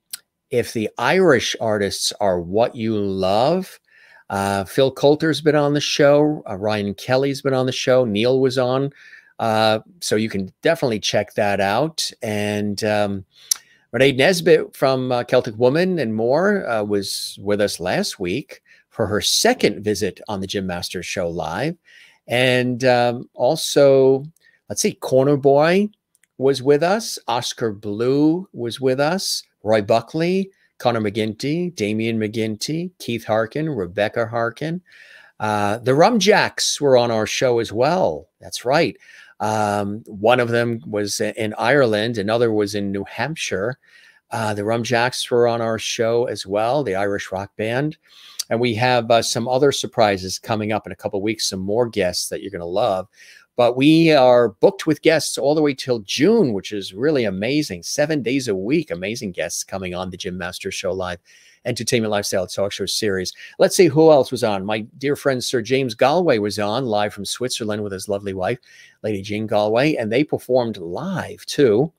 if the Irish artists are what you love, uh, Phil Coulter's been on the show. Uh, Ryan Kelly's been on the show. Neil was on. Uh, so you can definitely check that out. And um, Mairead Nesbitt from uh, Celtic Woman and more uh, was with us last week for her second visit on the Jim Masters Show live. And um, also, let's see, Corner Boy was with us. Oscar Blue was with us. Roy Buckley, Connor McGinty, Damian McGinty, Keith Harkin, Rebecca Harkin. Uh, the Rum Jacks were on our show as well. That's right. Um, one of them was in Ireland, another was in New Hampshire. Uh, the Rum Jacks were on our show as well, the Irish rock band. And we have uh, some other surprises coming up in a couple weeks, some more guests that you're going to love. But we are booked with guests all the way till June, which is really amazing. Seven days a week, amazing guests coming on the Jim Masters Show Live Entertainment Lifestyle Talk Show series. Let's see who else was on. My dear friend Sir James Galway was on live from Switzerland with his lovely wife, Lady Jean Galway, and they performed live too.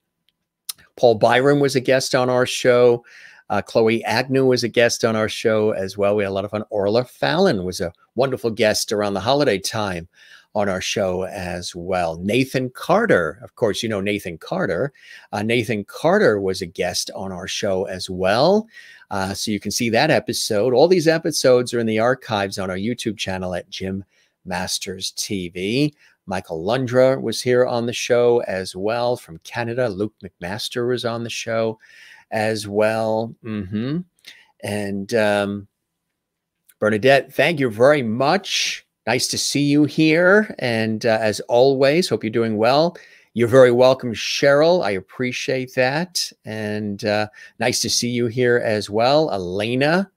Paul Byrom was a guest on our show. Uh, Chloe Agnew was a guest on our show as well. We had a lot of fun. Orla Fallon was a wonderful guest around the holiday time on our show as well. Nathan Carter, of course, you know Nathan Carter. Uh, Nathan Carter was a guest on our show as well. Uh, so you can see that episode. All these episodes are in the archives on our YouTube channel at Jim Masters TV. Michael Londra was here on the show as well from Canada. Luke McMaster was on the show as well. Mm-hmm. And um, Bernadette, thank you very much. Nice to see you here. And uh, as always, hope you're doing well. You're very welcome, Cheryl. I appreciate that. And uh, nice to see you here as well. Elena.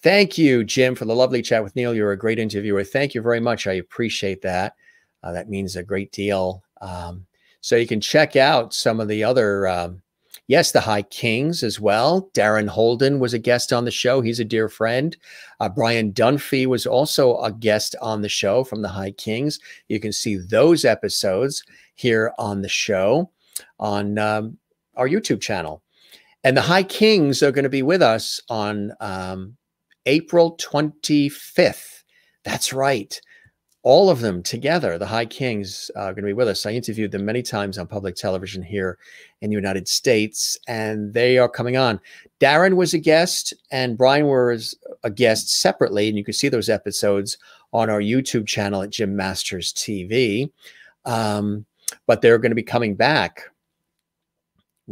Thank you, Jim, for the lovely chat with Neil. You're a great interviewer. Thank you very much. I appreciate that. Uh, that means a great deal. Um, so you can check out some of the other um, Yes, the High Kings as well. Darren Holden was a guest on the show. He's a dear friend. Uh, Brian Dunphy was also a guest on the show from the High Kings. You can see those episodes here on the show on um, our YouTube channel. And the High Kings are going to be with us on um, April 25th. That's right all of them together, the High Kings, uh, are going to be with us. I interviewed them many times on public television here in the United States, and they are coming on. Darren was a guest, and Brian was a guest separately, and you can see those episodes on our YouTube channel at Jim Masters TV. Um, but they're going to be coming back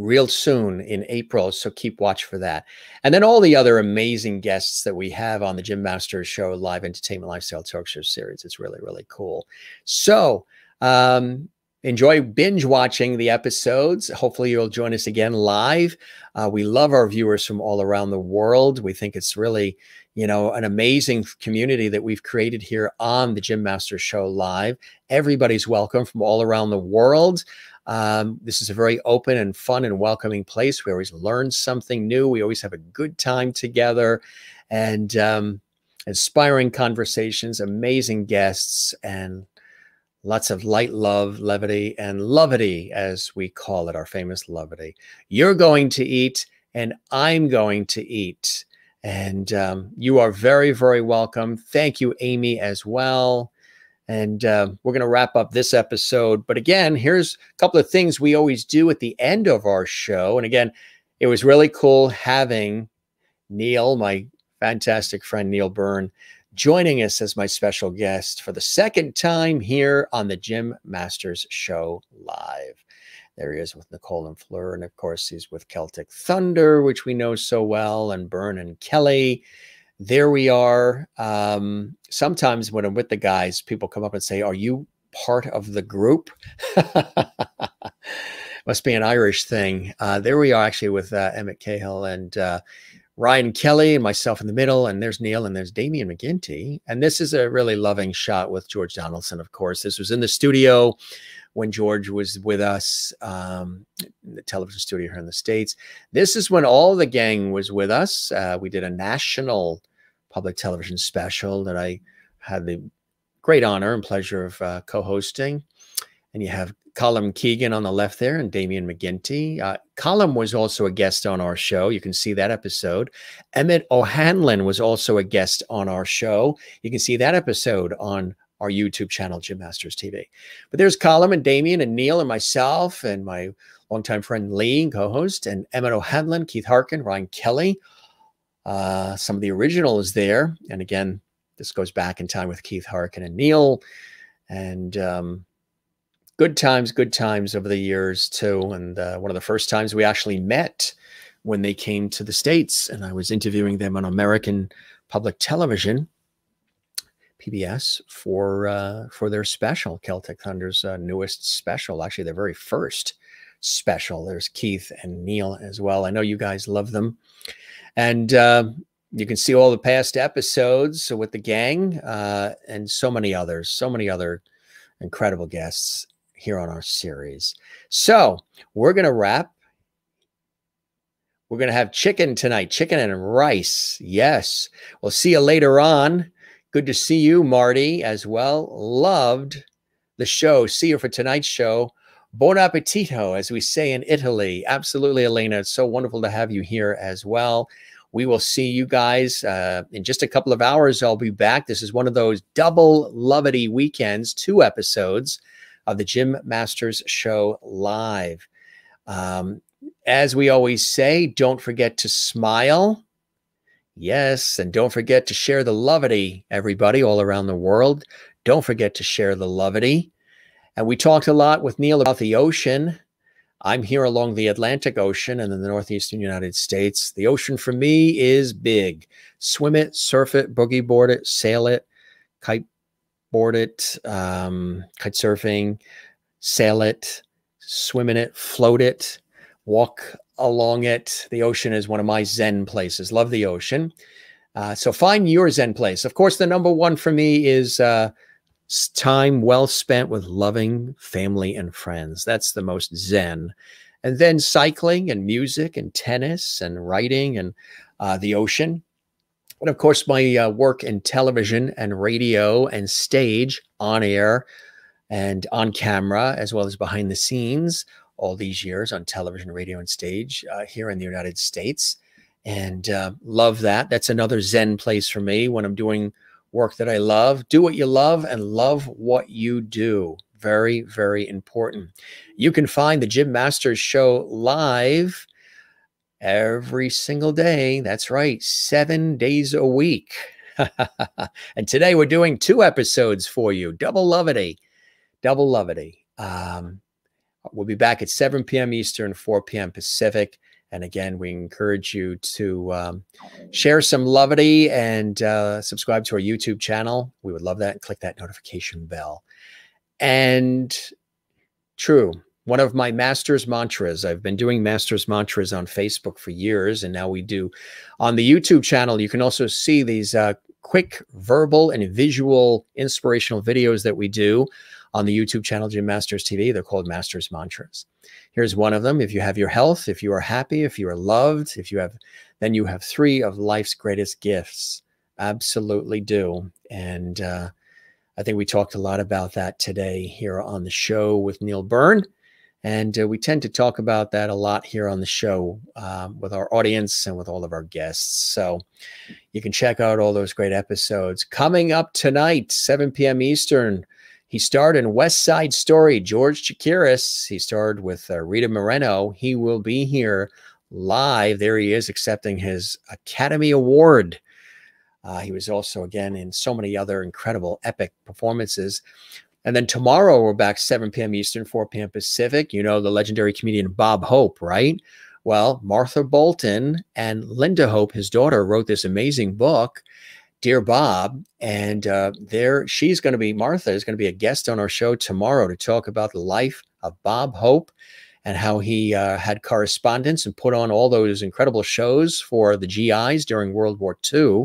real soon in April. So keep watch for that. And then all the other amazing guests that we have on the Jim Masters Show Live Entertainment Lifestyle Talk Show series. It's really, really cool. So um, enjoy binge watching the episodes. Hopefully, you'll join us again live. Uh, we love our viewers from all around the world. We think it's really, you know, an amazing community that we've created here on the Jim Masters Show Live. Everybody's welcome from all around the world. Um, this is a very open and fun and welcoming place. We always learn something new. We always have a good time together and um, inspiring conversations, amazing guests, and lots of light love, levity, and loveity, as we call it, our famous loveity. You're going to eat, and I'm going to eat. And um, you are very, very welcome. Thank you, Amy, as well. And uh, we're going to wrap up this episode. But again, here's a couple of things we always do at the end of our show. And again, it was really cool having Neil, my fantastic friend Neil Byrne, joining us as my special guest for the second time here on the Jim Masters Show Live. There he is with Nicole and Fleur. And of course, he's with Celtic Thunder, which we know so well, and Byrne and Kelly. There we are. Um, sometimes when I'm with the guys, people come up and say, Are you part of the group? Must be an Irish thing. Uh, there we are actually with uh, Emmett Cahill and uh, Ryan Kelly and myself in the middle, and there's Neil and there's Damian McGinty. And this is a really loving shot with George Donaldson, of course. This was in the studio when George was with us, um, the television studio here in the States. This is when all the gang was with us. Uh, we did a national public television special that I had the great honor and pleasure of uh, co-hosting. And you have Colm Keegan on the left there and Damian McGinty. Uh, Colm was also a guest on our show. You can see that episode. Emmett O'Hanlon was also a guest on our show. You can see that episode on our YouTube channel, Jim Masters TV. But there's Colm and Damian and Neil and myself and my longtime friend Lee, co-host, and Emmett O'Hanlon, Keith Harkin, Ryan Kelly. Uh, some of the original is there. And again, this goes back in time with Keith Harkin and Neil. And um, good times, good times over the years too. And uh, one of the first times we actually met when they came to the States, and I was interviewing them on American public television, PBS, for uh, for their special, Celtic Thunder's uh, newest special, actually their very first special. There's Keith and Neil as well. I know you guys love them, and uh, you can see all the past episodes with the gang uh, and so many others, so many other incredible guests here on our series. So we're going to wrap. We're going to have chicken tonight, chicken and rice. Yes. We'll see you later on. Good to see you, Marty, as well. Loved the show. See you for tonight's show. Buon appetito, as we say in Italy. Absolutely, Elena. It's so wonderful to have you here as well. We will see you guys uh, in just a couple of hours. I'll be back. This is one of those double Loveity weekends, two episodes of the Jim Masters Show live. Um, as we always say, don't forget to smile. Yes, and don't forget to share the loveity, everybody all around the world. Don't forget to share the loveity. And we talked a lot with Neil about the ocean. I'm here along the Atlantic Ocean and in the northeastern United States. The ocean for me is big. Swim it, surf it, boogie board it, sail it, kite board it, um, kite surfing, sail it, swim in it, float it, walk along it. The ocean is one of my Zen places. Love the ocean. Uh, so find your Zen place. Of course, the number one for me is uh, time well spent with loving family and friends. That's the most Zen. And then cycling and music and tennis and writing and uh, the ocean. And of course, my uh, work in television and radio and stage on air and on camera, as well as behind the scenes, all these years on television, radio, and stage uh, here in the United States. And uh, love that. That's another Zen place for me when I'm doing work that I love. Do what you love and love what you do. Very, very important. You can find the Jim Masters Show live every single day. That's right, seven days a week. and today we're doing two episodes for you double loveity, double loveity. Um, we'll be back at 7 p.m. Eastern, 4 p.m. Pacific. And again, we encourage you to um, share some loveity and uh, subscribe to our YouTube channel. We would love that. Click that notification bell. And true, one of my master's mantras. I've been doing master's mantras on Facebook for years, and now we do on the YouTube channel. You can also see these uh, quick verbal and visual inspirational videos that we do on the YouTube channel, Jim Masters TV. They're called Masters Mantras. Here's one of them. If you have your health, if you are happy, if you are loved, if you have, then you have three of life's greatest gifts. Absolutely do. And uh, I think we talked a lot about that today here on the show with Neil Byrne. And uh, we tend to talk about that a lot here on the show uh, with our audience and with all of our guests. So you can check out all those great episodes. Coming up tonight, 7 p.m. Eastern, he starred in West Side Story. George Chakiris, he starred with uh, Rita Moreno. He will be here live. There he is accepting his Academy Award Uh, he was also, again, in so many other incredible, epic performances. And then tomorrow, we're back 7 p.m. Eastern, 4 p.m. Pacific. You know, the legendary comedian Bob Hope, right? Well, Martha Bolton and Linda Hope, his daughter, wrote this amazing book, Dear Bob. And uh, there, she's going to be, Martha is going to be a guest on our show tomorrow to talk about the life of Bob Hope and how he uh, had correspondence and put on all those incredible shows for the GIs during World War II.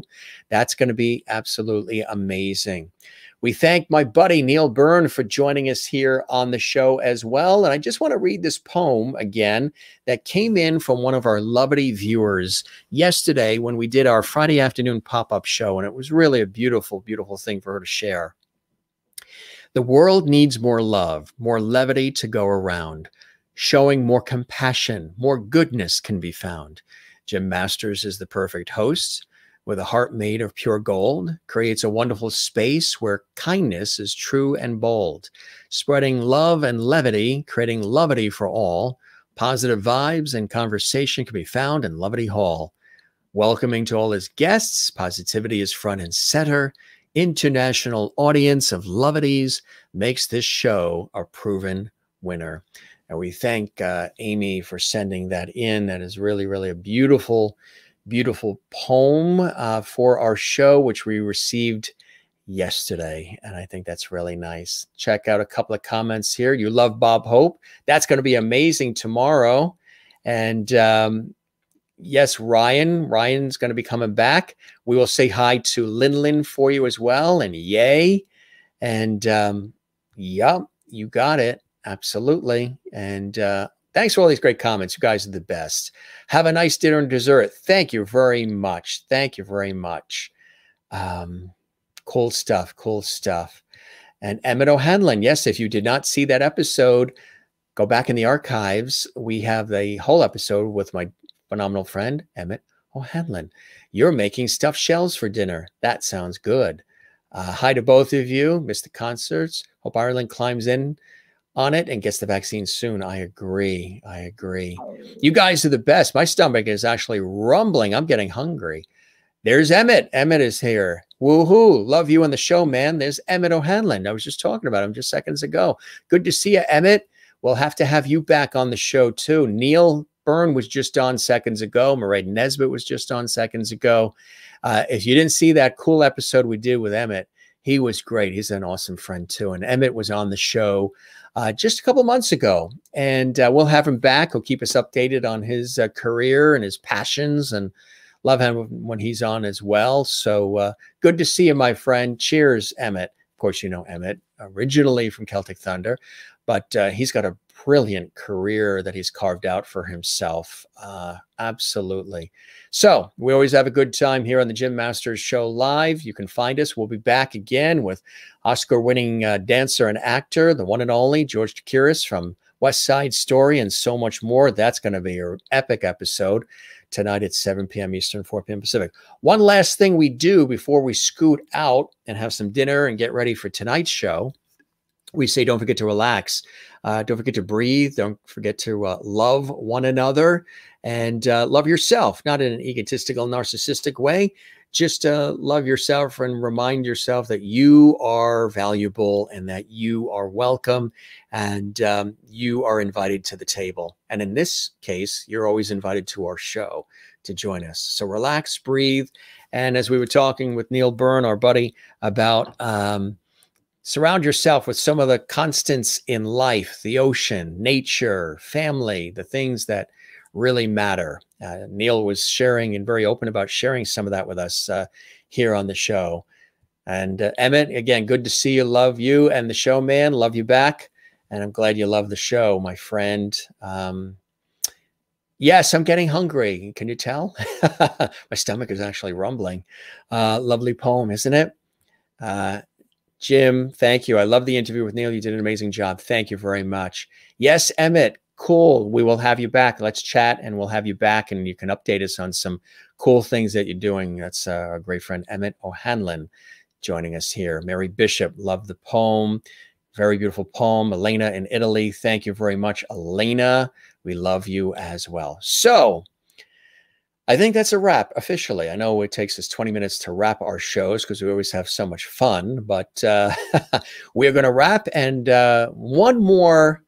That's going to be absolutely amazing. We thank my buddy Neil Byrne for joining us here on the show as well. And I just want to read this poem again that came in from one of our Loveity viewers yesterday when we did our Friday afternoon pop up show. And it was really a beautiful, beautiful thing for her to share. The world needs more love, more levity to go around showing more compassion, more goodness can be found. Jim Masters is the perfect host with a heart made of pure gold, creates a wonderful space where kindness is true and bold, spreading love and levity, creating levity for all. Positive vibes and conversation can be found in Loveity Hall. Welcoming to all his guests, positivity is front and center. International audience of Loveities makes this show a proven winner. And we thank uh, Amy for sending that in. That is really, really a beautiful, beautiful poem uh, for our show, which we received yesterday. And I think that's really nice. Check out a couple of comments here. You love Bob Hope. That's going to be amazing tomorrow. And um, yes, Ryan, Ryan's going to be coming back. We will say hi to Lin Lin for you as well. And yay. And um, yeah, you got it. Absolutely. And uh, thanks for all these great comments. You guys are the best. Have a nice dinner and dessert. Thank you very much. Thank you very much. Um, cool stuff. Cool stuff. And Emmett O'Hanlon. Yes, if you did not see that episode, go back in the archives. We have the whole episode with my phenomenal friend, Emmett O'Hanlon. You're making stuffed shells for dinner. That sounds good. Uh, hi to both of you. Missed the concerts. Hope Ireland climbs in on it and gets the vaccine soon. I agree. I agree. Oh. You guys are the best. My stomach is actually rumbling. I'm getting hungry. There's Emmett. Emmett is here. Woohoo. Love you on the show, man. There's Emmett O'Hanlon. I was just talking about him just seconds ago. Good to see you, Emmett. We'll have to have you back on the show too. Neil Byrne was just on seconds ago. Mairead Nesbitt was just on seconds ago. Uh, if you didn't see that cool episode we did with Emmett, he was great. He's an awesome friend too. And Emmett was on the show uh, just a couple months ago. And uh, we'll have him back. He'll keep us updated on his uh, career and his passions and love him when he's on as well. So uh, good to see you, my friend. Cheers, Emmett. Of course, you know Emmett, originally from Celtic Thunder, but uh, he's got a brilliant career that he's carved out for himself. Uh, absolutely. So we always have a good time here on the Jim Masters Show live. You can find us. We'll be back again with Oscar-winning uh, dancer and actor, the one and only George Chakiris from West Side Story, and so much more. That's going to be an epic episode tonight at 7 p.m. Eastern, 4 p.m. Pacific. One last thing we do before we scoot out and have some dinner and get ready for tonight's show we say don't forget to relax. Uh, don't forget to breathe. Don't forget to uh, love one another and uh, love yourself, not in an egotistical, narcissistic way. Just uh, love yourself and remind yourself that you are valuable and that you are welcome and um, you are invited to the table. And in this case, you're always invited to our show to join us. So relax, breathe. And as we were talking with Neil Byrne, our buddy, about um, Surround yourself with some of the constants in life, the ocean, nature, family, the things that really matter. Uh, Neil was sharing and very open about sharing some of that with us uh, here on the show. And uh, Emmett, again, good to see you. Love you and the show, man. Love you back. And I'm glad you love the show, my friend. Um, yes, I'm getting hungry. Can you tell? my stomach is actually rumbling. Uh, lovely poem, isn't it? Jim, thank you. I love the interview with Neil. You did an amazing job. Thank you very much. Yes, Emmett, cool. We will have you back. Let's chat and we'll have you back and you can update us on some cool things that you're doing. That's uh, our great friend Emmett O'Hanlon joining us here. Mary Bishop, love the poem. Very beautiful poem. Elena in Italy, thank you very much. Elena, we love you as well. So, I think that's a wrap officially. I know it takes us 20 minutes to wrap our shows because we always have so much fun, but uh, we're going to wrap. And uh, one more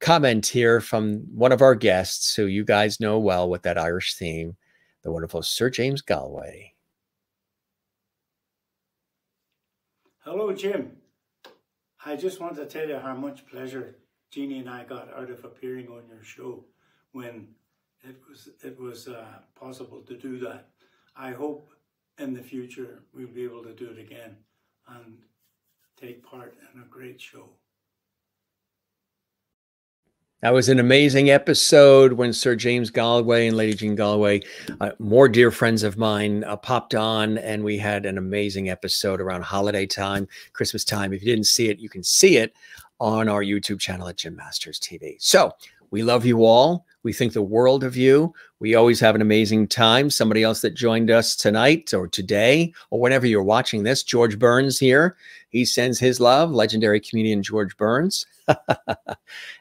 comment here from one of our guests who you guys know well with that Irish theme, the wonderful Sir James Galway.
Hello, Jim. I just want to tell you how much pleasure Jeannie and I got out of appearing on your show when it was it was uh, possible to do that. I hope in the future we'll be able to do it again and take part in a great show.
That was an amazing episode when Sir James Galway and Lady Jean Galway, uh, more dear friends of mine, uh, popped on, and we had an amazing episode around holiday time, Christmas time. If you didn't see it, you can see it on our YouTube channel at Jim Masters TV. So we love you all. We think the world of you. We always have an amazing time. Somebody else that joined us tonight or today or whenever you're watching this, George Burns here. He sends his love, legendary comedian George Burns.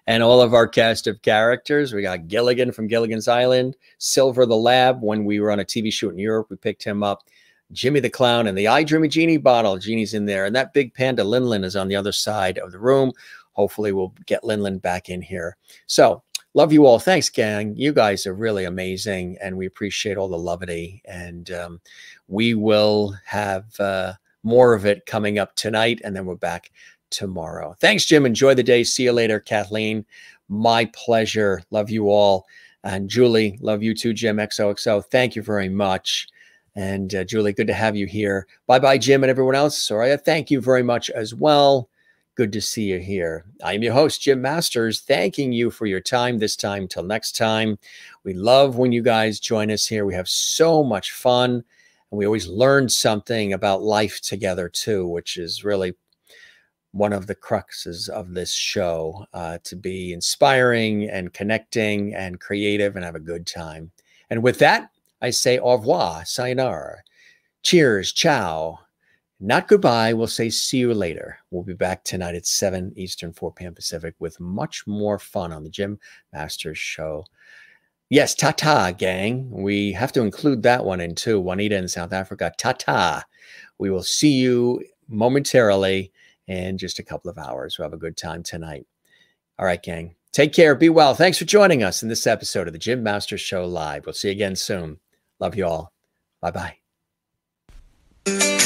and all of our cast of characters. We got Gilligan from Gilligan's Island, Silver the Lab. When we were on a TV shoot in Europe, we picked him up. Jimmy the Clown and the I Dreamy Genie bottle. Genie's in there. And that big panda, Linlin, is on the other side of the room. Hopefully, we'll get Linlin back in here. So, love you all. Thanks, gang. You guys are really amazing, and we appreciate all the levity. And um, we will have uh, more of it coming up tonight, and then we're back tomorrow. Thanks, Jim. Enjoy the day. See you later, Kathleen. My pleasure. Love you all. And Julie, love you too, Jim XOXO. Thank you very much. And uh, Julie, good to have you here. Bye bye, Jim, and everyone else. Soraya, thank you very much as well. Good to see you here. I am your host, Jim Masters, thanking you for your time this time till next time. We love when you guys join us here. We have so much fun, and we always learn something about life together, too, which is really one of the cruxes of this show uh, to be inspiring and connecting and creative and have a good time. And with that, I say au revoir, sayonara, cheers, ciao. Not goodbye. We'll say see you later. We'll be back tonight at 7 Eastern, 4 p.m. Pacific with much more fun on the Jim Masters show. Yes, ta-ta, gang. We have to include that one in too. Juanita in South Africa. Ta-ta. We will see you momentarily in just a couple of hours. We'll have a good time tonight. All right, gang. Take care. Be well. Thanks for joining us in this episode of the Jim Masters Show Live. We'll see you again soon. Love you all. Bye bye.